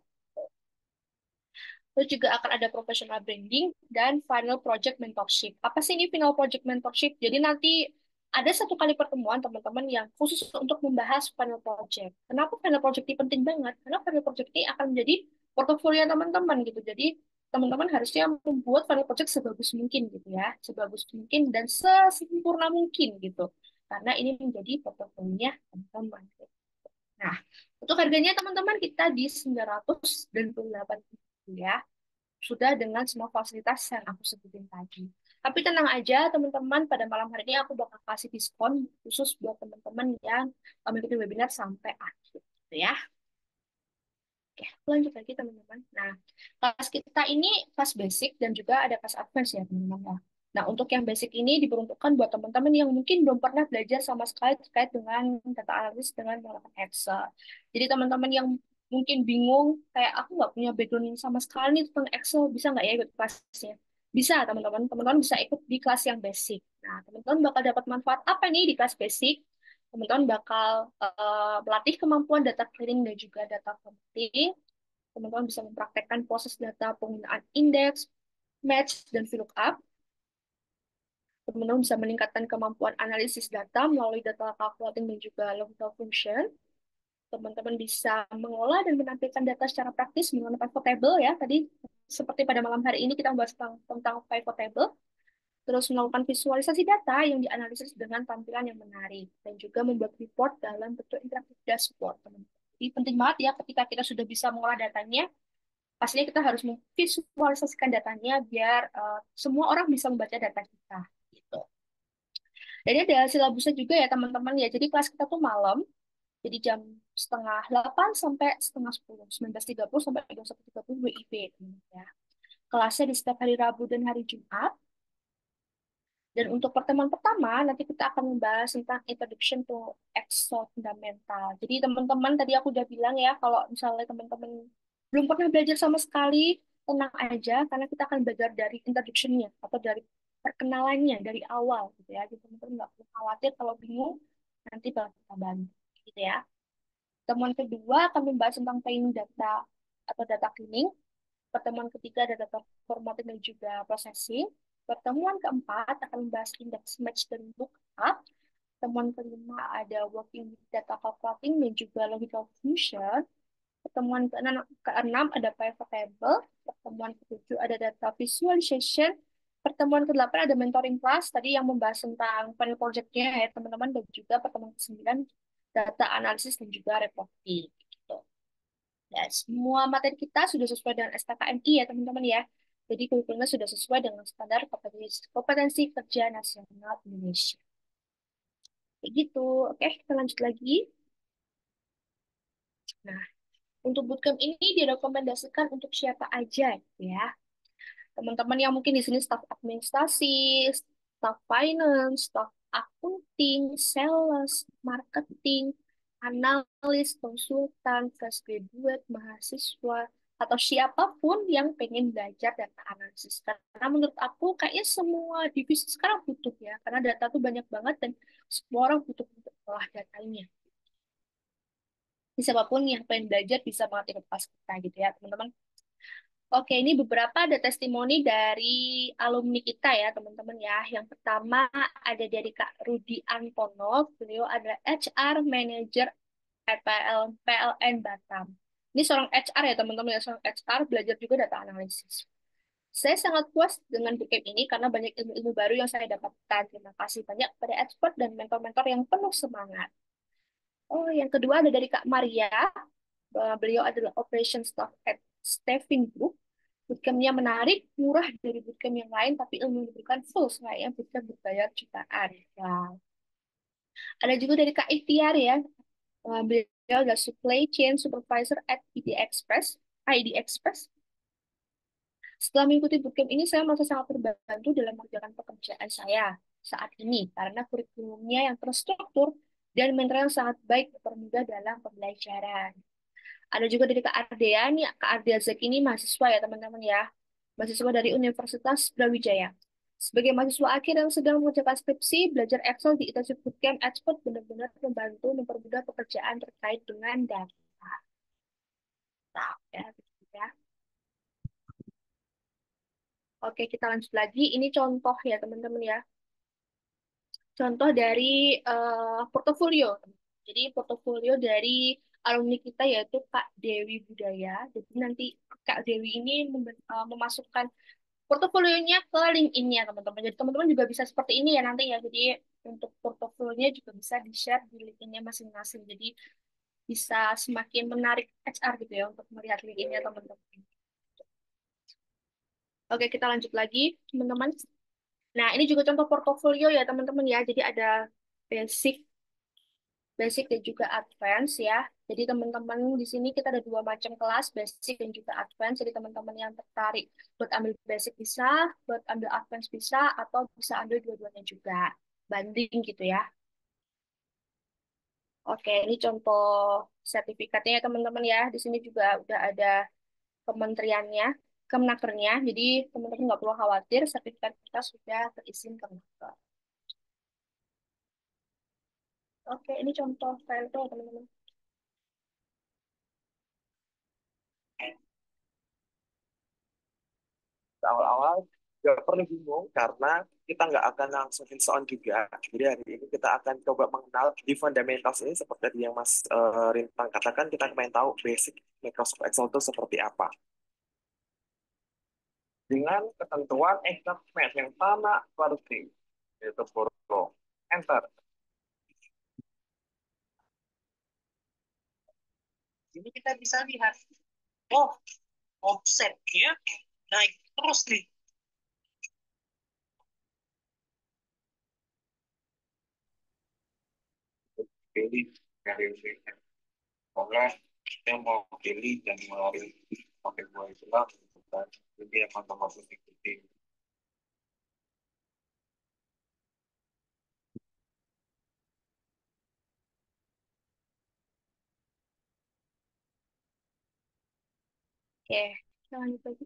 S3: terus juga akan ada professional branding dan final project mentorship apa sih ini final project mentorship jadi nanti ada satu kali pertemuan teman-teman yang khusus untuk membahas final project. Kenapa final project ini penting banget? Karena final project ini akan menjadi portofolio teman-teman gitu. Jadi teman-teman harusnya membuat final project sebagus mungkin gitu ya, sebagus mungkin dan sesempurna mungkin gitu. Karena ini menjadi portofolionya teman-teman. Nah, untuk harganya teman-teman kita di 928 ya. Sudah dengan semua fasilitas yang aku sebutin tadi. Tapi tenang aja teman-teman, pada malam hari ini aku bakal kasih diskon khusus buat teman-teman yang mengikuti webinar sampai akhir gitu ya. Oke, lanjut lagi teman-teman. Nah, kelas kita ini kelas basic dan juga ada kelas advance ya teman-teman. Nah, untuk yang basic ini diperuntukkan buat teman-teman yang mungkin belum pernah belajar sama sekali terkait dengan data analis dengan menggunakan Excel. Jadi teman-teman yang mungkin bingung, kayak aku nggak punya background sama sekali nih tentang Excel, bisa nggak ya ikut kelasnya? Bisa teman-teman, teman-teman bisa ikut di kelas yang basic. Nah, teman-teman bakal dapat manfaat apa nih di kelas basic? Teman-teman bakal uh, melatih kemampuan data cleaning dan juga data formatting. Teman-teman bisa mempraktekkan proses data penggunaan indeks, match, dan VLOOKUP teman-teman bisa meningkatkan kemampuan analisis data melalui data calculating dan juga logical function. Teman-teman bisa mengolah dan menampilkan data secara praktis menggunakan pivot table ya. Tadi seperti pada malam hari ini kita membahas tentang, tentang pivot table. Terus melakukan visualisasi data yang dianalisis dengan tampilan yang menarik dan juga membuat report dalam bentuk interaktif dashboard. Teman-teman. Jadi penting banget ya ketika kita sudah bisa mengolah datanya, pastinya kita harus memvisualisasikan datanya biar uh, semua orang bisa membaca data kita. Jadi ada silabusnya juga ya teman-teman ya. Jadi kelas kita tuh malam, jadi jam setengah 8 sampai setengah 10, 19.30 sampai 21.30 WIB. Ya. Kelasnya di setiap hari Rabu dan hari Jumat. Dan untuk pertemuan pertama, nanti kita akan membahas tentang Introduction to Excel Fundamental. Jadi teman-teman, tadi aku udah bilang ya, kalau misalnya teman-teman belum pernah belajar sama sekali, tenang aja, karena kita akan belajar dari introduction-nya, atau dari perkenalannya dari awal gitu ya. Jadi teman-teman nggak perlu khawatir kalau bingung nanti bakal kita bantu gitu ya. Pertemuan kedua akan membahas tentang training data atau data cleaning. Pertemuan ketiga ada data formatting dan juga processing. Pertemuan keempat akan membahas index match dan lookup. Pertemuan kelima ada working with data calculating dan juga logical function. Pertemuan keenam ada pivot table. Pertemuan ketujuh ada data visualization pertemuan ke-8 ada mentoring class tadi yang membahas tentang panel project-nya ya teman-teman dan juga pertemuan ke-9 data analisis dan juga reporting gitu. Ya, semua materi kita sudah sesuai dengan SKKMI ya teman-teman ya. Jadi kurikulumnya sudah sesuai dengan standar kompetensi, kompetensi kerja nasional Indonesia. Kayak gitu. Oke, kita lanjut lagi. Nah, untuk bootcamp ini direkomendasikan untuk siapa aja ya teman-teman yang mungkin di sini staf administrasi, staf finance, staf akunting, sales, marketing, analis, konsultan, fresh graduate, mahasiswa, atau siapa pun yang pengen belajar data analisis. Karena menurut aku kayaknya semua divisi sekarang butuh ya, karena data tuh banyak banget dan semua orang butuh untuk olah datanya. Siapa pun yang pengen belajar bisa banget ikut pas kita gitu ya, teman-teman. Oke, ini beberapa ada testimoni dari alumni kita ya, teman-teman ya. Yang pertama ada dari Kak Rudi Antono, beliau adalah HR Manager PL, PLN Batam. Ini seorang HR ya, teman-teman ya, seorang HR belajar juga data analisis. Saya sangat puas dengan bootcamp ini karena banyak ilmu-ilmu baru yang saya dapatkan. Terima kasih banyak kepada expert dan mentor-mentor yang penuh semangat. Oh, yang kedua ada dari Kak Maria. Beliau adalah Operation Staff at Staffing Group bootcampnya menarik, murah dari bootcamp yang lain, tapi ilmu yang diberikan full yang bootcamp berbayar jutaan. Ya. Ada juga dari Kak Ikhtiar ya, beliau adalah Supply Chain Supervisor at ID Express, ID Express. Setelah mengikuti bootcamp ini, saya merasa sangat terbantu dalam mengerjakan pekerjaan saya saat ini, karena kurikulumnya yang terstruktur dan mentor yang sangat baik mempermudah dalam pembelajaran. Ada juga dari Kak Ardean, ya Kak Ardea Zek ini mahasiswa ya teman-teman ya. Mahasiswa dari Universitas Brawijaya. Sebagai mahasiswa akhir yang sedang mengerjakan skripsi, belajar Excel di Internship Bootcamp Expert benar-benar membantu mempermudah pekerjaan terkait dengan data. Nah, ya, ya. Oke, kita lanjut lagi. Ini contoh ya, teman-teman ya. Contoh dari uh, portofolio. Jadi, portofolio dari alumni kita yaitu Kak Dewi Budaya. Jadi nanti Kak Dewi ini uh, memasukkan portofolionya ke LinkedIn-nya teman-teman. Jadi teman-teman juga bisa seperti ini ya nanti ya. Jadi untuk portofolionya juga bisa di-share di LinkedIn-nya masing-masing. Jadi bisa semakin menarik HR gitu ya untuk melihat LinkedIn-nya teman-teman. Oke, kita lanjut lagi, teman-teman. Nah, ini juga contoh portofolio ya, teman-teman ya. Jadi ada basic, basic dan juga advance ya. Jadi teman-teman di sini kita ada dua macam kelas, basic dan juga advance. Jadi teman-teman yang tertarik buat ambil basic bisa, buat ambil advance bisa, atau bisa ambil dua-duanya juga. Banding gitu ya. Oke, ini contoh sertifikatnya ya teman-teman ya. Di sini juga udah ada kementeriannya, kemenakernya. Jadi teman-teman nggak perlu khawatir, sertifikat kita sudah terizin kemenaker. Oke, ini contoh file tuh teman-teman.
S4: awal-awal nggak perlu bingung karena kita nggak akan langsung hands on juga. Jadi hari ini kita akan coba mengenal di fundamentals ini seperti tadi yang Mas uh, Rintang katakan, kita pengen tahu basic Microsoft Excel itu seperti apa. Dengan ketentuan exact match yang sama seperti yaitu. Enter.
S5: Ini kita bisa lihat, oh, offsetnya naik terus nih.
S4: Pilih dari yang mau pilih dan melalui pakai buah Islam, jadi akan termasuk ikuti.
S3: Oke, lanjut lagi.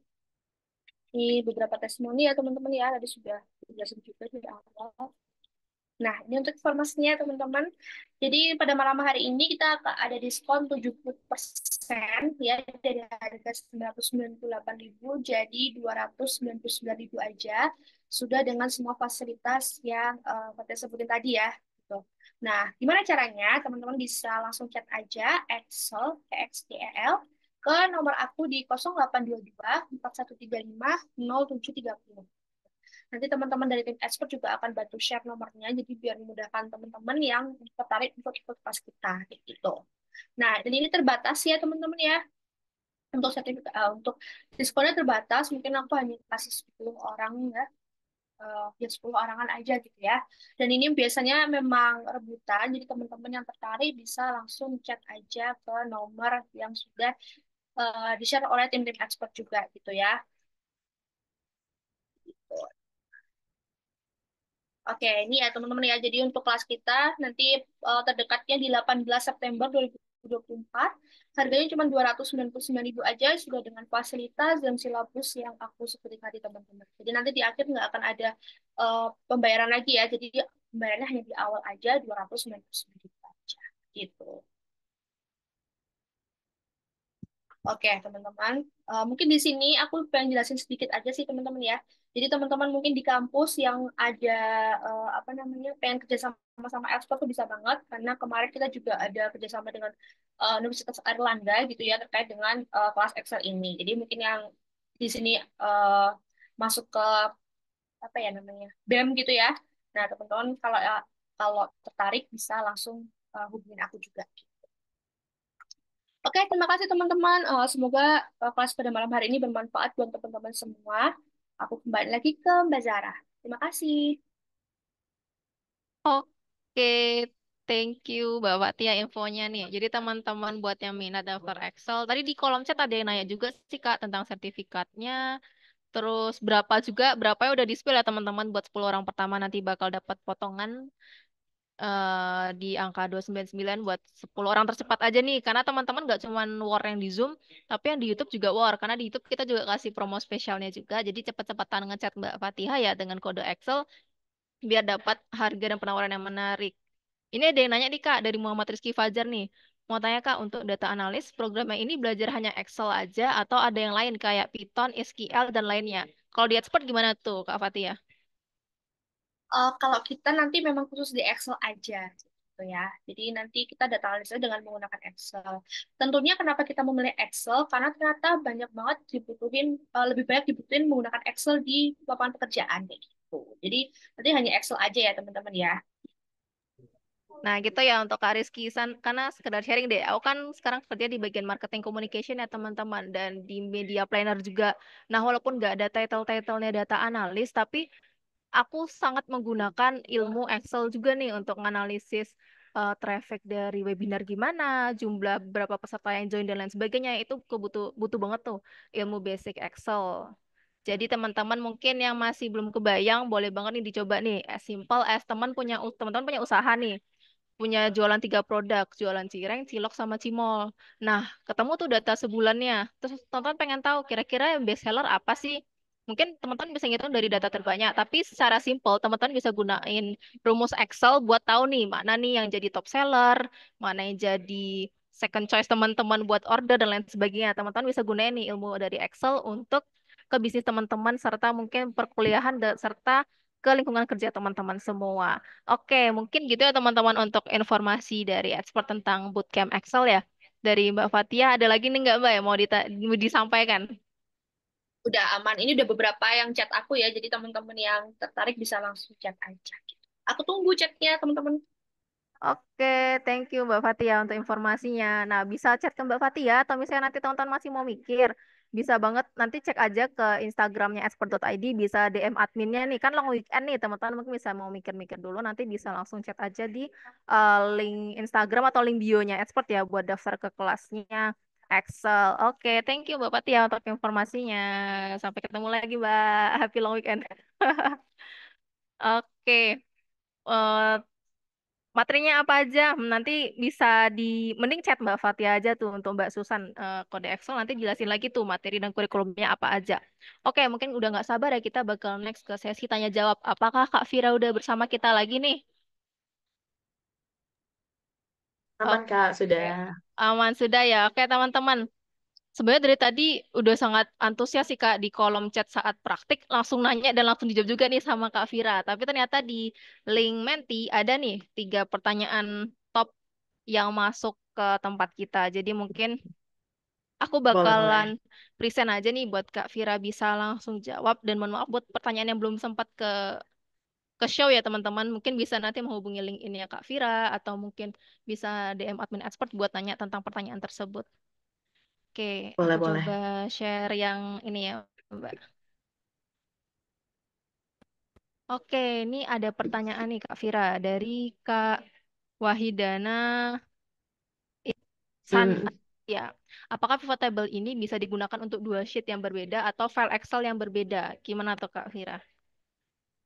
S3: Ini beberapa testimoni ya teman-teman ya, tadi sudah dijelasin juga di awal. Nah, ini untuk informasinya teman-teman. Jadi pada malam hari ini kita ada diskon 70% ya dari harga 998.000 jadi 299.000 aja sudah dengan semua fasilitas yang uh, kita sebutin tadi ya. Gitu. Nah, gimana caranya? Teman-teman bisa langsung chat aja Excel, XDL ke nomor aku di 0822 4135 0730. Nanti teman-teman dari tim expert juga akan bantu share nomornya, jadi biar memudahkan teman-teman yang tertarik untuk ikut kelas kita, gitu. Nah, dan ini terbatas ya teman-teman ya. Untuk sertifikat, uh, untuk diskonnya terbatas, mungkin aku hanya kasih 10 orang ya, uh, ya 10 orangan aja gitu ya. Dan ini biasanya memang rebutan, jadi teman-teman yang tertarik bisa langsung chat aja ke nomor yang sudah uh, di-share oleh tim-tim expert juga gitu ya. Gitu. Oke, ini ya teman-teman ya. Jadi untuk kelas kita nanti uh, terdekatnya di 18 September 2024. Harganya cuma 299.000 aja sudah dengan fasilitas dan silabus yang aku sebutin tadi teman-teman. Jadi nanti di akhir nggak akan ada uh, pembayaran lagi ya. Jadi pembayarannya hanya di awal aja 299.000 aja gitu. Oke, teman-teman. Uh, mungkin di sini aku pengen jelasin sedikit aja sih, teman-teman ya. Jadi teman-teman mungkin di kampus yang ada uh, apa namanya pengen kerjasama sama ekspor tuh bisa banget karena kemarin kita juga ada kerjasama dengan uh, Universitas Airlangga gitu ya terkait dengan kelas Excel ini. Jadi mungkin yang di sini masuk ke apa ya namanya BEM gitu ya. Nah teman-teman kalau kalau tertarik bisa langsung hubungin aku juga. Oke, terima kasih teman-teman. Uh, semoga uh, kelas pada malam hari ini bermanfaat buat teman-teman semua. Aku kembali lagi ke Mbak Zara. Terima kasih.
S1: Oke, thank you Bapak Tia infonya nih. Jadi teman-teman buat yang minat daftar Excel, tadi di kolom chat ada yang nanya juga sih Kak tentang sertifikatnya. Terus berapa juga, berapa ya udah di-spill ya teman-teman buat 10 orang pertama nanti bakal dapat potongan uh, di angka 299 buat 10 orang tercepat aja nih. Karena teman-teman nggak cuma war yang di Zoom, tapi yang di YouTube juga war. Karena di YouTube kita juga kasih promo spesialnya juga. Jadi cepat-cepatan ngechat Mbak Fatiha ya dengan kode Excel biar dapat harga dan penawaran yang menarik. Ini ada yang nanya nih Kak dari Muhammad Rizky Fajar nih. Mau tanya Kak, untuk data analis, programnya ini belajar hanya Excel aja atau ada yang lain kayak Python, SQL, dan lainnya? Kalau di expert gimana tuh Kak Fatia?
S3: Uh, kalau kita nanti memang khusus di Excel aja. gitu ya. Jadi nanti kita data analisisnya dengan menggunakan Excel. Tentunya kenapa kita memilih Excel? Karena ternyata banyak banget dibutuhin, uh, lebih banyak dibutuhin menggunakan Excel di lapangan pekerjaan kayak gitu. Jadi nanti hanya Excel aja ya teman-teman ya.
S1: Nah, gitu ya untuk Kak Rizky. Karena sekedar sharing deh, aku kan sekarang kerja di bagian marketing communication ya teman-teman, dan di media planner juga. Nah, walaupun nggak ada title-titlenya data analis, tapi aku sangat menggunakan ilmu Excel juga nih untuk menganalisis uh, traffic dari webinar gimana, jumlah berapa peserta yang join dan lain sebagainya. Itu kebutuh butuh banget tuh ilmu basic Excel. Jadi teman-teman mungkin yang masih belum kebayang, boleh banget nih dicoba nih. As simple as teman punya teman-teman punya usaha nih punya jualan tiga produk, jualan cireng, cilok, sama cimol. Nah, ketemu tuh data sebulannya. Terus teman-teman pengen tahu kira-kira yang best seller apa sih? Mungkin teman-teman bisa ngitung dari data terbanyak, tapi secara simple teman-teman bisa gunain rumus Excel buat tahu nih mana nih yang jadi top seller, mana yang jadi second choice teman-teman buat order dan lain sebagainya. Teman-teman bisa gunain nih ilmu dari Excel untuk ke bisnis teman-teman serta mungkin perkuliahan serta ke lingkungan kerja teman-teman semua. Oke, mungkin gitu ya teman-teman untuk informasi dari ekspor tentang bootcamp Excel ya. Dari Mbak Fatia, ada lagi nih nggak Mbak ya mau, mau disampaikan?
S3: Udah aman, ini udah beberapa yang chat aku ya, jadi teman-teman yang tertarik bisa langsung chat aja. Aku tunggu chatnya teman-teman.
S1: Oke, thank you Mbak Fatia untuk informasinya. Nah, bisa chat ke Mbak Fatia atau misalnya nanti teman-teman masih mau mikir, bisa banget nanti cek aja ke Instagramnya expert.id bisa DM adminnya nih kan long weekend nih teman-teman mungkin bisa mau mikir-mikir dulu nanti bisa langsung chat aja di uh, link Instagram atau link bionya expert ya buat daftar ke kelasnya Excel. Oke, okay, thank you Mbak Pati ya untuk informasinya. Sampai ketemu lagi Mbak. Happy long weekend. Oke. Okay. Uh, materinya apa aja nanti bisa di mending chat Mbak Fatia aja tuh untuk Mbak Susan uh, kode Excel nanti jelasin lagi tuh materi dan kurikulumnya apa aja. Oke, mungkin udah nggak sabar ya kita bakal next ke sesi tanya jawab. Apakah Kak Vira udah bersama kita lagi nih?
S2: Aman Kak, sudah.
S1: Aman sudah ya. Oke teman-teman, sebenarnya dari tadi udah sangat antusias sih Kak di kolom chat saat praktik langsung nanya dan langsung dijawab juga nih sama Kak Vira. Tapi ternyata di link Menti ada nih tiga pertanyaan top yang masuk ke tempat kita. Jadi mungkin aku bakalan boleh, present aja nih buat Kak Vira bisa langsung jawab dan mohon maaf buat pertanyaan yang belum sempat ke ke show ya teman-teman. Mungkin bisa nanti menghubungi link ini ya Kak Vira atau mungkin bisa DM admin expert buat tanya tentang pertanyaan tersebut. Oke,
S2: boleh,
S1: aku
S2: boleh.
S1: coba share yang ini ya, Mbak. Oke, ini ada pertanyaan nih Kak Vira dari Kak Wahidana San. Hmm. Ya, apakah pivot table ini bisa digunakan untuk dua sheet yang berbeda atau file Excel yang berbeda? Gimana tuh Kak Vira?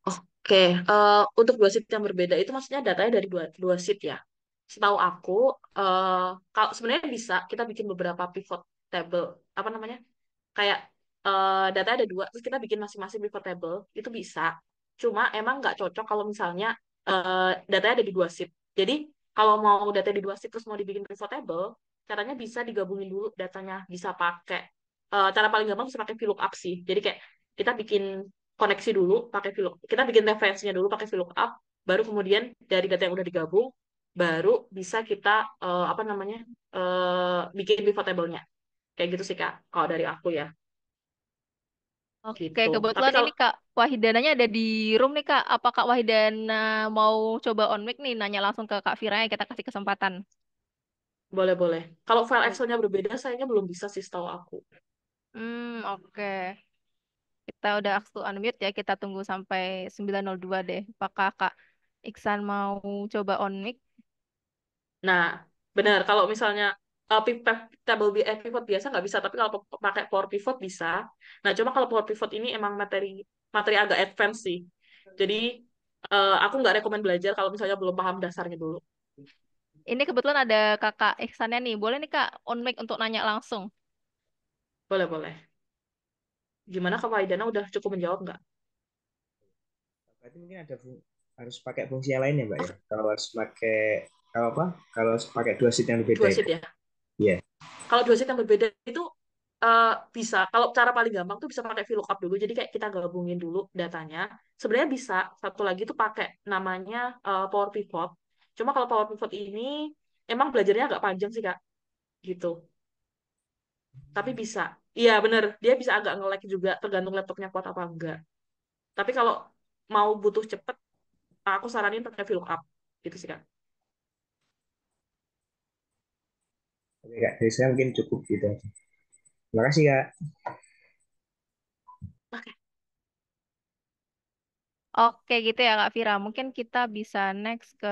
S2: Oke, uh, untuk dua sheet yang berbeda itu maksudnya datanya dari dua dua sheet ya. Setahu aku, uh, kalau sebenarnya bisa kita bikin beberapa pivot table apa namanya? Kayak uh, data ada dua terus kita bikin masing-masing pivot table itu bisa. Cuma emang nggak cocok kalau misalnya uh, datanya ada di dua sheet jadi kalau mau data di dua sheet terus mau dibikin pivot table caranya bisa digabungin dulu datanya bisa pakai uh, cara paling gampang bisa pakai VLOOKUP sih. Jadi kayak kita bikin koneksi dulu pakai VLOOKUP kita bikin referensinya dulu pakai VLOOKUP baru kemudian dari data yang udah digabung baru bisa kita uh, apa namanya uh, bikin pivot table-nya Kayak gitu sih Kak, kalau dari aku ya.
S1: Oke, gitu. kebetulan kalau... ini Kak Wahidananya ada di room nih Kak. Apa Kak Wahidana mau coba on mic nih, nanya langsung ke Kak Vira ya, kita kasih kesempatan.
S2: Boleh, boleh. Kalau file Excel-nya berbeda, sayangnya belum bisa sih setahu aku.
S1: Hmm, oke. Okay. Kita udah aksu unmute ya, kita tunggu sampai 9.02 deh. Apakah Kak Iksan mau coba on mic?
S2: Nah, benar. Kalau misalnya uh, table eh, pivot biasa nggak bisa, tapi kalau pakai power pivot bisa. Nah, cuma kalau power pivot ini emang materi materi agak advance sih. Jadi uh, aku nggak rekomend belajar kalau misalnya belum paham dasarnya dulu.
S1: Ini kebetulan ada kakak Iksannya nih. Boleh nih kak on mic untuk nanya langsung?
S2: Boleh, boleh. Gimana Kak Waidana udah cukup menjawab nggak?
S6: Berarti mungkin ada harus pakai fungsi yang lain ya Mbak ya? Kalau harus pakai kalau apa? Kalau pakai dua sheet yang berbeda.
S2: Dua sheet ya?
S6: Iya. Yeah.
S2: Kalau dua sheet yang berbeda itu uh, bisa. Kalau cara paling gampang tuh bisa pakai VLOOKUP dulu. Jadi kayak kita gabungin dulu datanya. Sebenarnya bisa. Satu lagi tuh pakai namanya uh, Power Pivot. Cuma kalau Power Pivot ini emang belajarnya agak panjang sih Kak, gitu. Tapi bisa. Iya bener, dia bisa agak nge-lag juga, tergantung laptopnya kuat apa enggak. Tapi kalau mau butuh cepet, aku saranin pakai VLOOKUP, gitu sih Kak.
S6: Oke kak, dari saya mungkin cukup gitu aja. Terima kasih kak.
S1: Oke gitu ya Kak Vira. Mungkin kita bisa next ke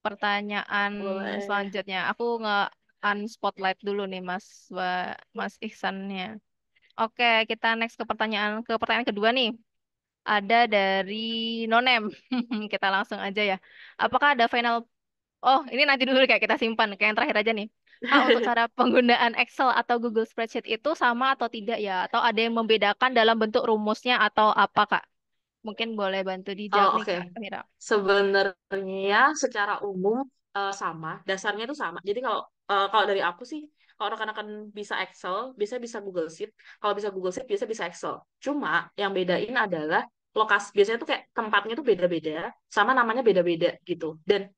S1: pertanyaan
S2: Boleh.
S1: selanjutnya. Aku nge-unspotlight dulu nih Mas Mas Ihsannya. Oke, kita next ke pertanyaan ke pertanyaan kedua nih. Ada dari Nonem. Kita langsung aja ya. Apakah ada final Oh, ini nanti dulu kayak kita simpan. Kayak yang terakhir aja nih. Kak, untuk cara penggunaan Excel atau Google Spreadsheet itu sama atau tidak ya? Atau ada yang membedakan dalam bentuk rumusnya atau apa, Kak? Mungkin boleh bantu dijawab
S2: Oh,
S1: nih,
S2: oke.
S1: Kak Mira.
S2: Sebenarnya secara umum eh, sama, dasarnya itu sama. Jadi kalau eh, kalau dari aku sih, kalau rekan-rekan bisa Excel, bisa bisa Google Sheet. Kalau bisa Google Sheet, biasa bisa Excel. Cuma yang bedain adalah lokasi. Biasanya tuh kayak tempatnya tuh beda-beda, sama namanya beda-beda gitu. Dan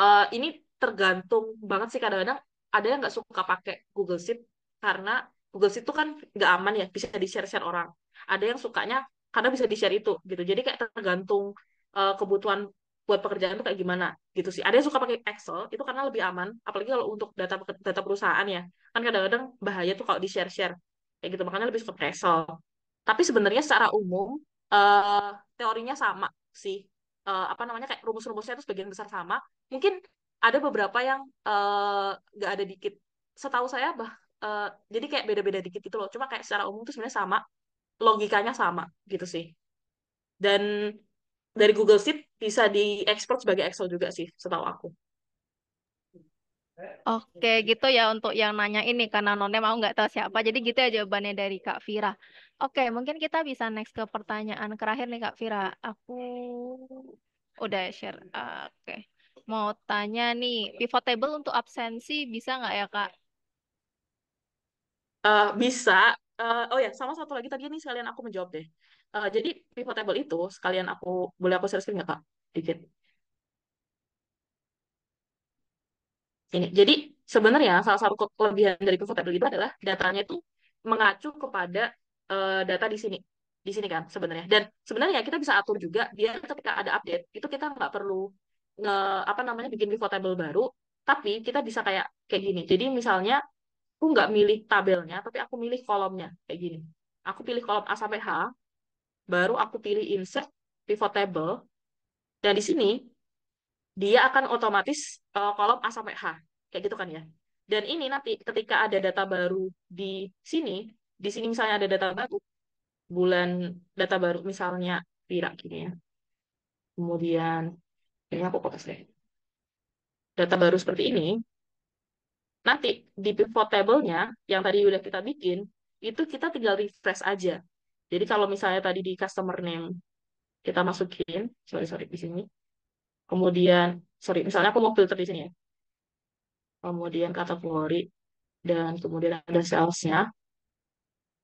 S2: eh, ini tergantung banget sih kadang-kadang ada yang nggak suka pakai Google Sheet karena Google Sheet tuh kan nggak aman ya, bisa di-share-share orang. Ada yang sukanya karena bisa di-share itu gitu. Jadi kayak tergantung eh, kebutuhan buat pekerjaan itu kayak gimana gitu sih. Ada yang suka pakai Excel itu karena lebih aman, apalagi kalau untuk data data perusahaan ya. Kan kadang-kadang bahaya tuh kalau di-share-share kayak gitu. Makanya lebih suka pakai Excel. Tapi sebenarnya secara umum eh, teorinya sama sih. Eh, apa namanya kayak rumus-rumusnya itu sebagian besar sama. Mungkin ada beberapa yang eh, nggak ada dikit. Setahu saya bah eh, jadi kayak beda-beda dikit gitu loh. Cuma kayak secara umum tuh sebenarnya sama, logikanya sama gitu sih. Dan dari Google Sheet bisa diekspor sebagai Excel juga sih, setahu aku.
S1: Oke, gitu ya untuk yang nanya ini karena None mau nggak tahu siapa. Jadi gitu ya jawabannya dari Kak Vira. Oke, mungkin kita bisa next ke pertanyaan terakhir nih Kak Vira. Aku udah share. Oke. Mau tanya nih, pivot table untuk absensi bisa nggak ya Kak?
S2: Eh, bisa. Eh, oh ya, sama satu lagi tadi nih sekalian aku menjawab deh. Eh, jadi pivot table itu sekalian aku boleh aku share screen nggak Kak? Dikit. Ini. Jadi sebenarnya salah satu kelebihan dari pivot table itu adalah datanya itu mengacu kepada eh, data di sini. Di sini kan sebenarnya. Dan sebenarnya kita bisa atur juga biar ketika ada update itu kita nggak perlu nge, apa namanya bikin pivot table baru, tapi kita bisa kayak kayak gini. Jadi misalnya aku nggak milih tabelnya, tapi aku milih kolomnya kayak gini. Aku pilih kolom A sampai H, baru aku pilih insert pivot table, dan di sini dia akan otomatis uh, kolom A sampai H, kayak gitu kan ya. Dan ini nanti ketika ada data baru di sini, di sini misalnya ada data baru, bulan data baru misalnya Pira gini ya. Kemudian, ini aku kopas deh. Data baru seperti ini, nanti di pivot table-nya yang tadi udah kita bikin, itu kita tinggal refresh aja. Jadi kalau misalnya tadi di customer name kita masukin, sorry sorry di sini, kemudian sorry misalnya aku mau filter di sini ya, kemudian kategori dan kemudian ada salesnya,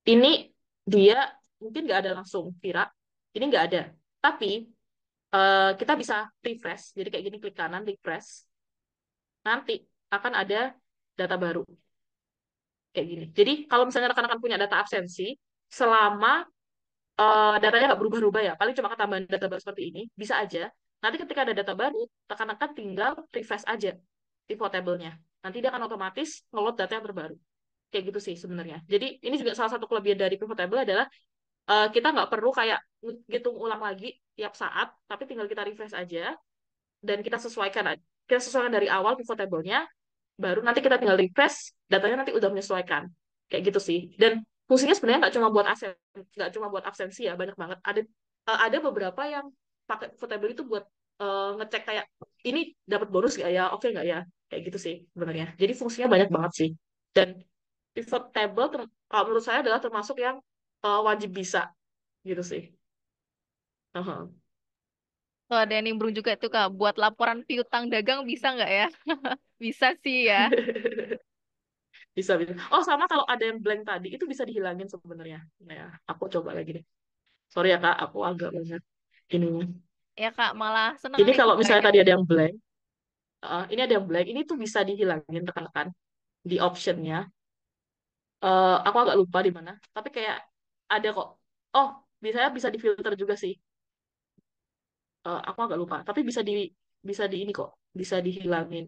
S2: ini dia mungkin nggak ada langsung Vira, ini nggak ada, tapi uh, kita bisa refresh, jadi kayak gini klik kanan refresh, nanti akan ada data baru. Kayak gini. Jadi kalau misalnya rekan-rekan punya data absensi, selama uh, datanya nggak berubah-ubah ya, paling cuma ketambahan data baru seperti ini, bisa aja. Nanti ketika ada data baru, rekan-rekan tinggal refresh aja pivot table-nya. Nanti dia akan otomatis nge-load data yang terbaru. Kayak gitu sih sebenarnya. Jadi ini juga salah satu kelebihan dari pivot table adalah uh, kita nggak perlu kayak ngitung ulang lagi tiap saat, tapi tinggal kita refresh aja dan kita sesuaikan kita sesuaikan dari awal pivot table-nya, baru nanti kita tinggal refresh, datanya nanti udah menyesuaikan. Kayak gitu sih. Dan fungsinya sebenarnya nggak cuma buat absen, nggak cuma buat absensi ya, banyak banget. Ada uh, ada beberapa yang pakai pivot table itu buat uh, ngecek kayak ini dapat bonus nggak ya, oke nggak ya, kayak gitu sih sebenarnya. Jadi fungsinya banyak banget sih. Dan pivot table kalau menurut saya adalah termasuk yang uh, wajib bisa gitu sih. Uh -huh.
S1: Tuh ada yang nimbrung juga tuh Kak, buat laporan piutang dagang bisa nggak ya? bisa sih ya.
S2: bisa bisa. Oh sama kalau ada yang blank tadi itu bisa dihilangin sebenarnya. Ya, aku coba lagi deh. Sorry ya kak, aku agak banyak ininya.
S1: Ya Kak, malah seneng
S2: Jadi kalau misalnya tadi ada yang blank, eh, ini ada yang blank. Ini tuh bisa dihilangin rekan-rekan di optionnya. Eh, aku agak lupa di mana. Tapi kayak ada kok. Oh, bisa bisa difilter juga sih. Eh, aku agak lupa. Tapi bisa di bisa di ini kok. Bisa dihilangin.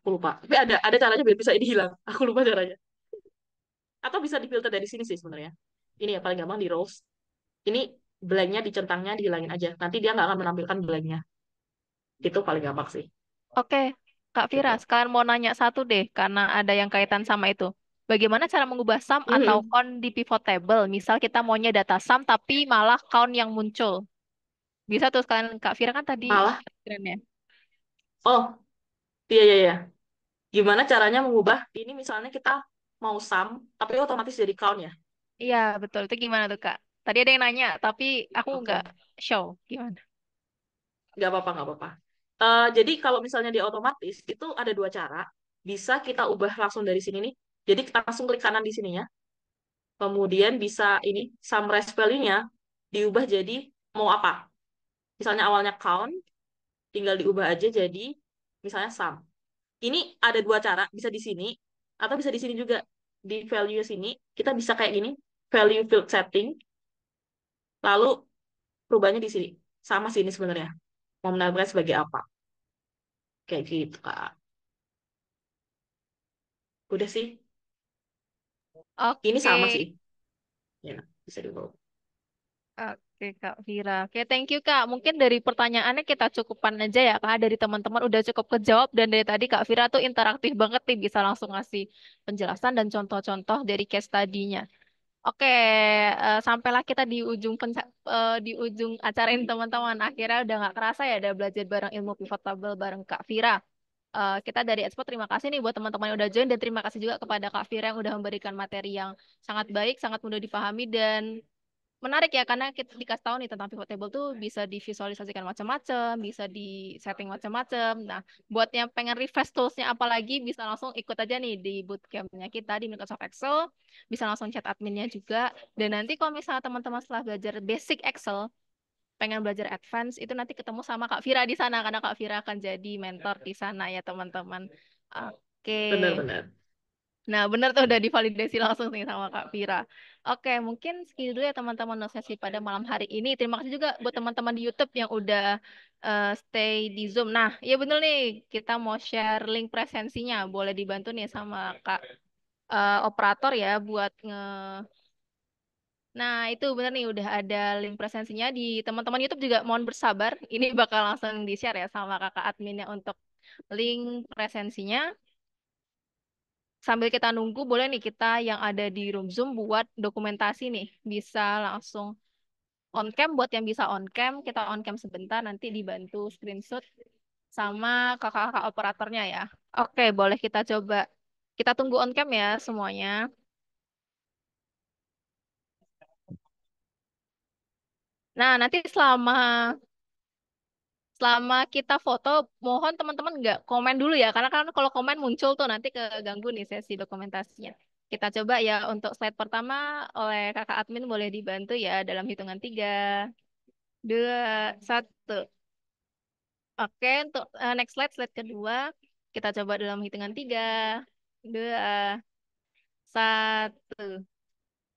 S2: Aku lupa. Tapi ada ada caranya biar bisa ini hilang. Aku lupa caranya. Atau bisa difilter dari sini sih sebenarnya. Ini ya paling gampang di rows. Ini blanknya dicentangnya dihilangin aja. Nanti dia nggak akan menampilkan blanknya. Itu paling gampang sih.
S1: Oke, Kak Vira,
S2: Gitu.
S1: sekarang mau nanya satu deh, karena ada yang kaitan sama itu. Bagaimana cara mengubah sum atau
S2: Mhm.
S1: count di pivot table? Misal kita maunya data sum, tapi malah count yang muncul. Bisa tuh sekalian Kak Vira kan tadi
S2: Malah,
S1: keren-ya.
S2: oh iya iya iya. Gimana caranya mengubah ini misalnya kita mau sum tapi otomatis jadi count ya?
S1: Iya, betul. Itu gimana tuh, Kak? Tadi ada yang nanya, tapi aku
S2: Oke.
S1: nggak show. Gimana?
S2: Nggak apa-apa nggak apa-apa. Eh, jadi kalau misalnya di otomatis itu ada dua cara. Bisa kita ubah langsung dari sini nih. Jadi kita langsung klik kanan di sininya. Kemudian bisa ini sum rest value-nya diubah jadi mau apa? Misalnya awalnya count, tinggal diubah aja jadi misalnya sum. Ini ada dua cara, bisa di sini atau bisa di sini juga. Di value sini kita bisa kayak gini, value field setting, lalu perubahannya di sini. Sama sini sebenarnya. Mau menambahkan sebagai apa? Kayak gitu, Kak. Udah sih. Ini
S1: Oke,
S2: sama sih. Ya, bisa dibawa.
S1: oke Kak Vira. Oke, thank you Kak. Mungkin dari pertanyaannya kita cukupkan aja ya Kak. Dari teman-teman udah cukup kejawab dan dari tadi Kak Vira tuh interaktif banget nih bisa langsung ngasih penjelasan dan contoh-contoh dari case study-nya. Oke, eh, sampailah kita di ujung eh, di ujung acara ini teman-teman. Akhirnya udah nggak kerasa ya ada belajar bareng ilmu pivot table bareng Kak Vira. Eh, kita dari Expo terima kasih nih buat teman-teman yang udah join dan terima kasih juga kepada Kak Vira yang udah memberikan materi yang sangat baik, sangat mudah dipahami dan menarik ya karena kita dikasih tahu nih tentang pivot table tuh bisa divisualisasikan macam-macam, bisa di setting macam-macam. Nah, buat yang pengen refresh toolsnya apalagi bisa langsung ikut aja nih di bootcampnya kita di Microsoft Excel, bisa langsung chat adminnya juga. Dan nanti kalau misalnya teman-teman setelah belajar basic Excel, pengen belajar advance itu nanti ketemu sama Kak Vira di sana karena Kak Vira akan jadi mentor di sana ya teman-teman. Oke.
S2: Benar-benar.
S1: Nah, benar tuh udah divalidasi langsung nih sama Kak Vira. Oke, mungkin segitu dulu ya teman-teman sesi pada malam hari ini. Terima kasih juga buat teman-teman di YouTube yang udah eh, stay di Zoom. Nah, ya bener nih, kita mau share link presensinya. Boleh dibantu nih sama Kak eh, operator ya buat nge Nah, itu bener nih udah ada link presensinya di teman-teman YouTube juga mohon bersabar. Ini bakal langsung di-share ya sama kakak adminnya untuk link presensinya. Sambil kita nunggu, boleh nih kita yang ada di room Zoom buat dokumentasi nih. Bisa langsung on cam buat yang bisa on cam, kita on cam sebentar nanti dibantu screenshot sama kakak-kakak operatornya ya. Oke, boleh kita coba. Kita tunggu on cam ya semuanya. Nah, nanti selama selama kita foto, mohon teman-teman nggak komen dulu ya, karena kan kalau komen muncul tuh nanti keganggu nih sesi dokumentasinya. Kita coba ya untuk slide pertama oleh kakak admin boleh dibantu ya dalam hitungan tiga, dua, satu. Oke, untuk eh, next slide, slide kedua, kita coba dalam hitungan tiga, dua, satu.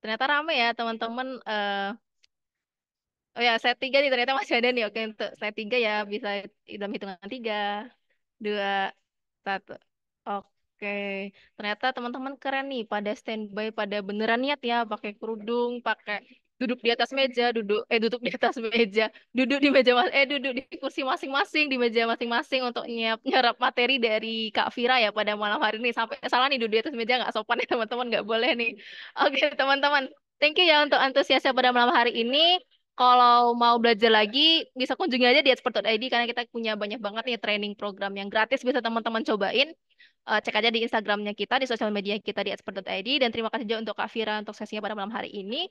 S1: Ternyata rame ya teman-teman. eh, Oh ya, slide tiga nih ternyata masih ada nih. Oke, untuk slide tiga ya bisa dalam hitungan tiga, dua, satu. Oke, ternyata teman-teman keren nih pada standby, pada beneran niat ya pakai kerudung, pakai duduk di atas meja, duduk eh duduk di atas meja, duduk di meja mas eh duduk di kursi masing-masing di meja masing-masing untuk nyiap nyerap materi dari Kak Vira ya pada malam hari ini sampai salah nih duduk di atas meja nggak sopan ya teman-teman nggak boleh nih. Oke teman-teman, thank you ya untuk antusiasnya pada malam hari ini. Kalau mau belajar lagi, bisa kunjungi aja di expert.id karena kita punya banyak banget nih training program yang gratis bisa teman-teman cobain. Eh, cek aja di Instagramnya kita, di sosial media kita di expert.id. Dan terima kasih juga untuk Kak Vira untuk sesinya pada malam hari ini.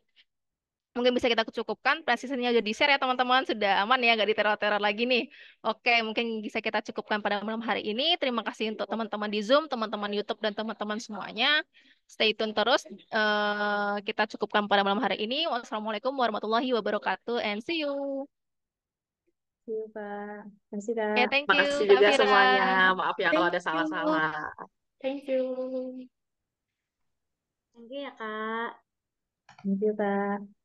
S1: Mungkin bisa kita cukupkan, presisinya udah di-share ya teman-teman, sudah aman ya, nggak diteror-teror lagi nih. Oke, mungkin bisa kita cukupkan pada malam hari ini. Terima kasih untuk teman-teman di Zoom, teman-teman YouTube, dan teman-teman semuanya. Stay tune terus. Eh, kita cukupkan pada malam hari ini. Wassalamualaikum warahmatullahi wabarakatuh, and see you.
S2: See you, Kak. Makasih, Kak.
S1: Oke, thank you,
S2: Makasih
S1: Kak
S2: juga semuanya. Maaf ya kalau ada salah-salah.
S7: Thank you. Thank you ya, Kak.
S2: Thank you, Kak.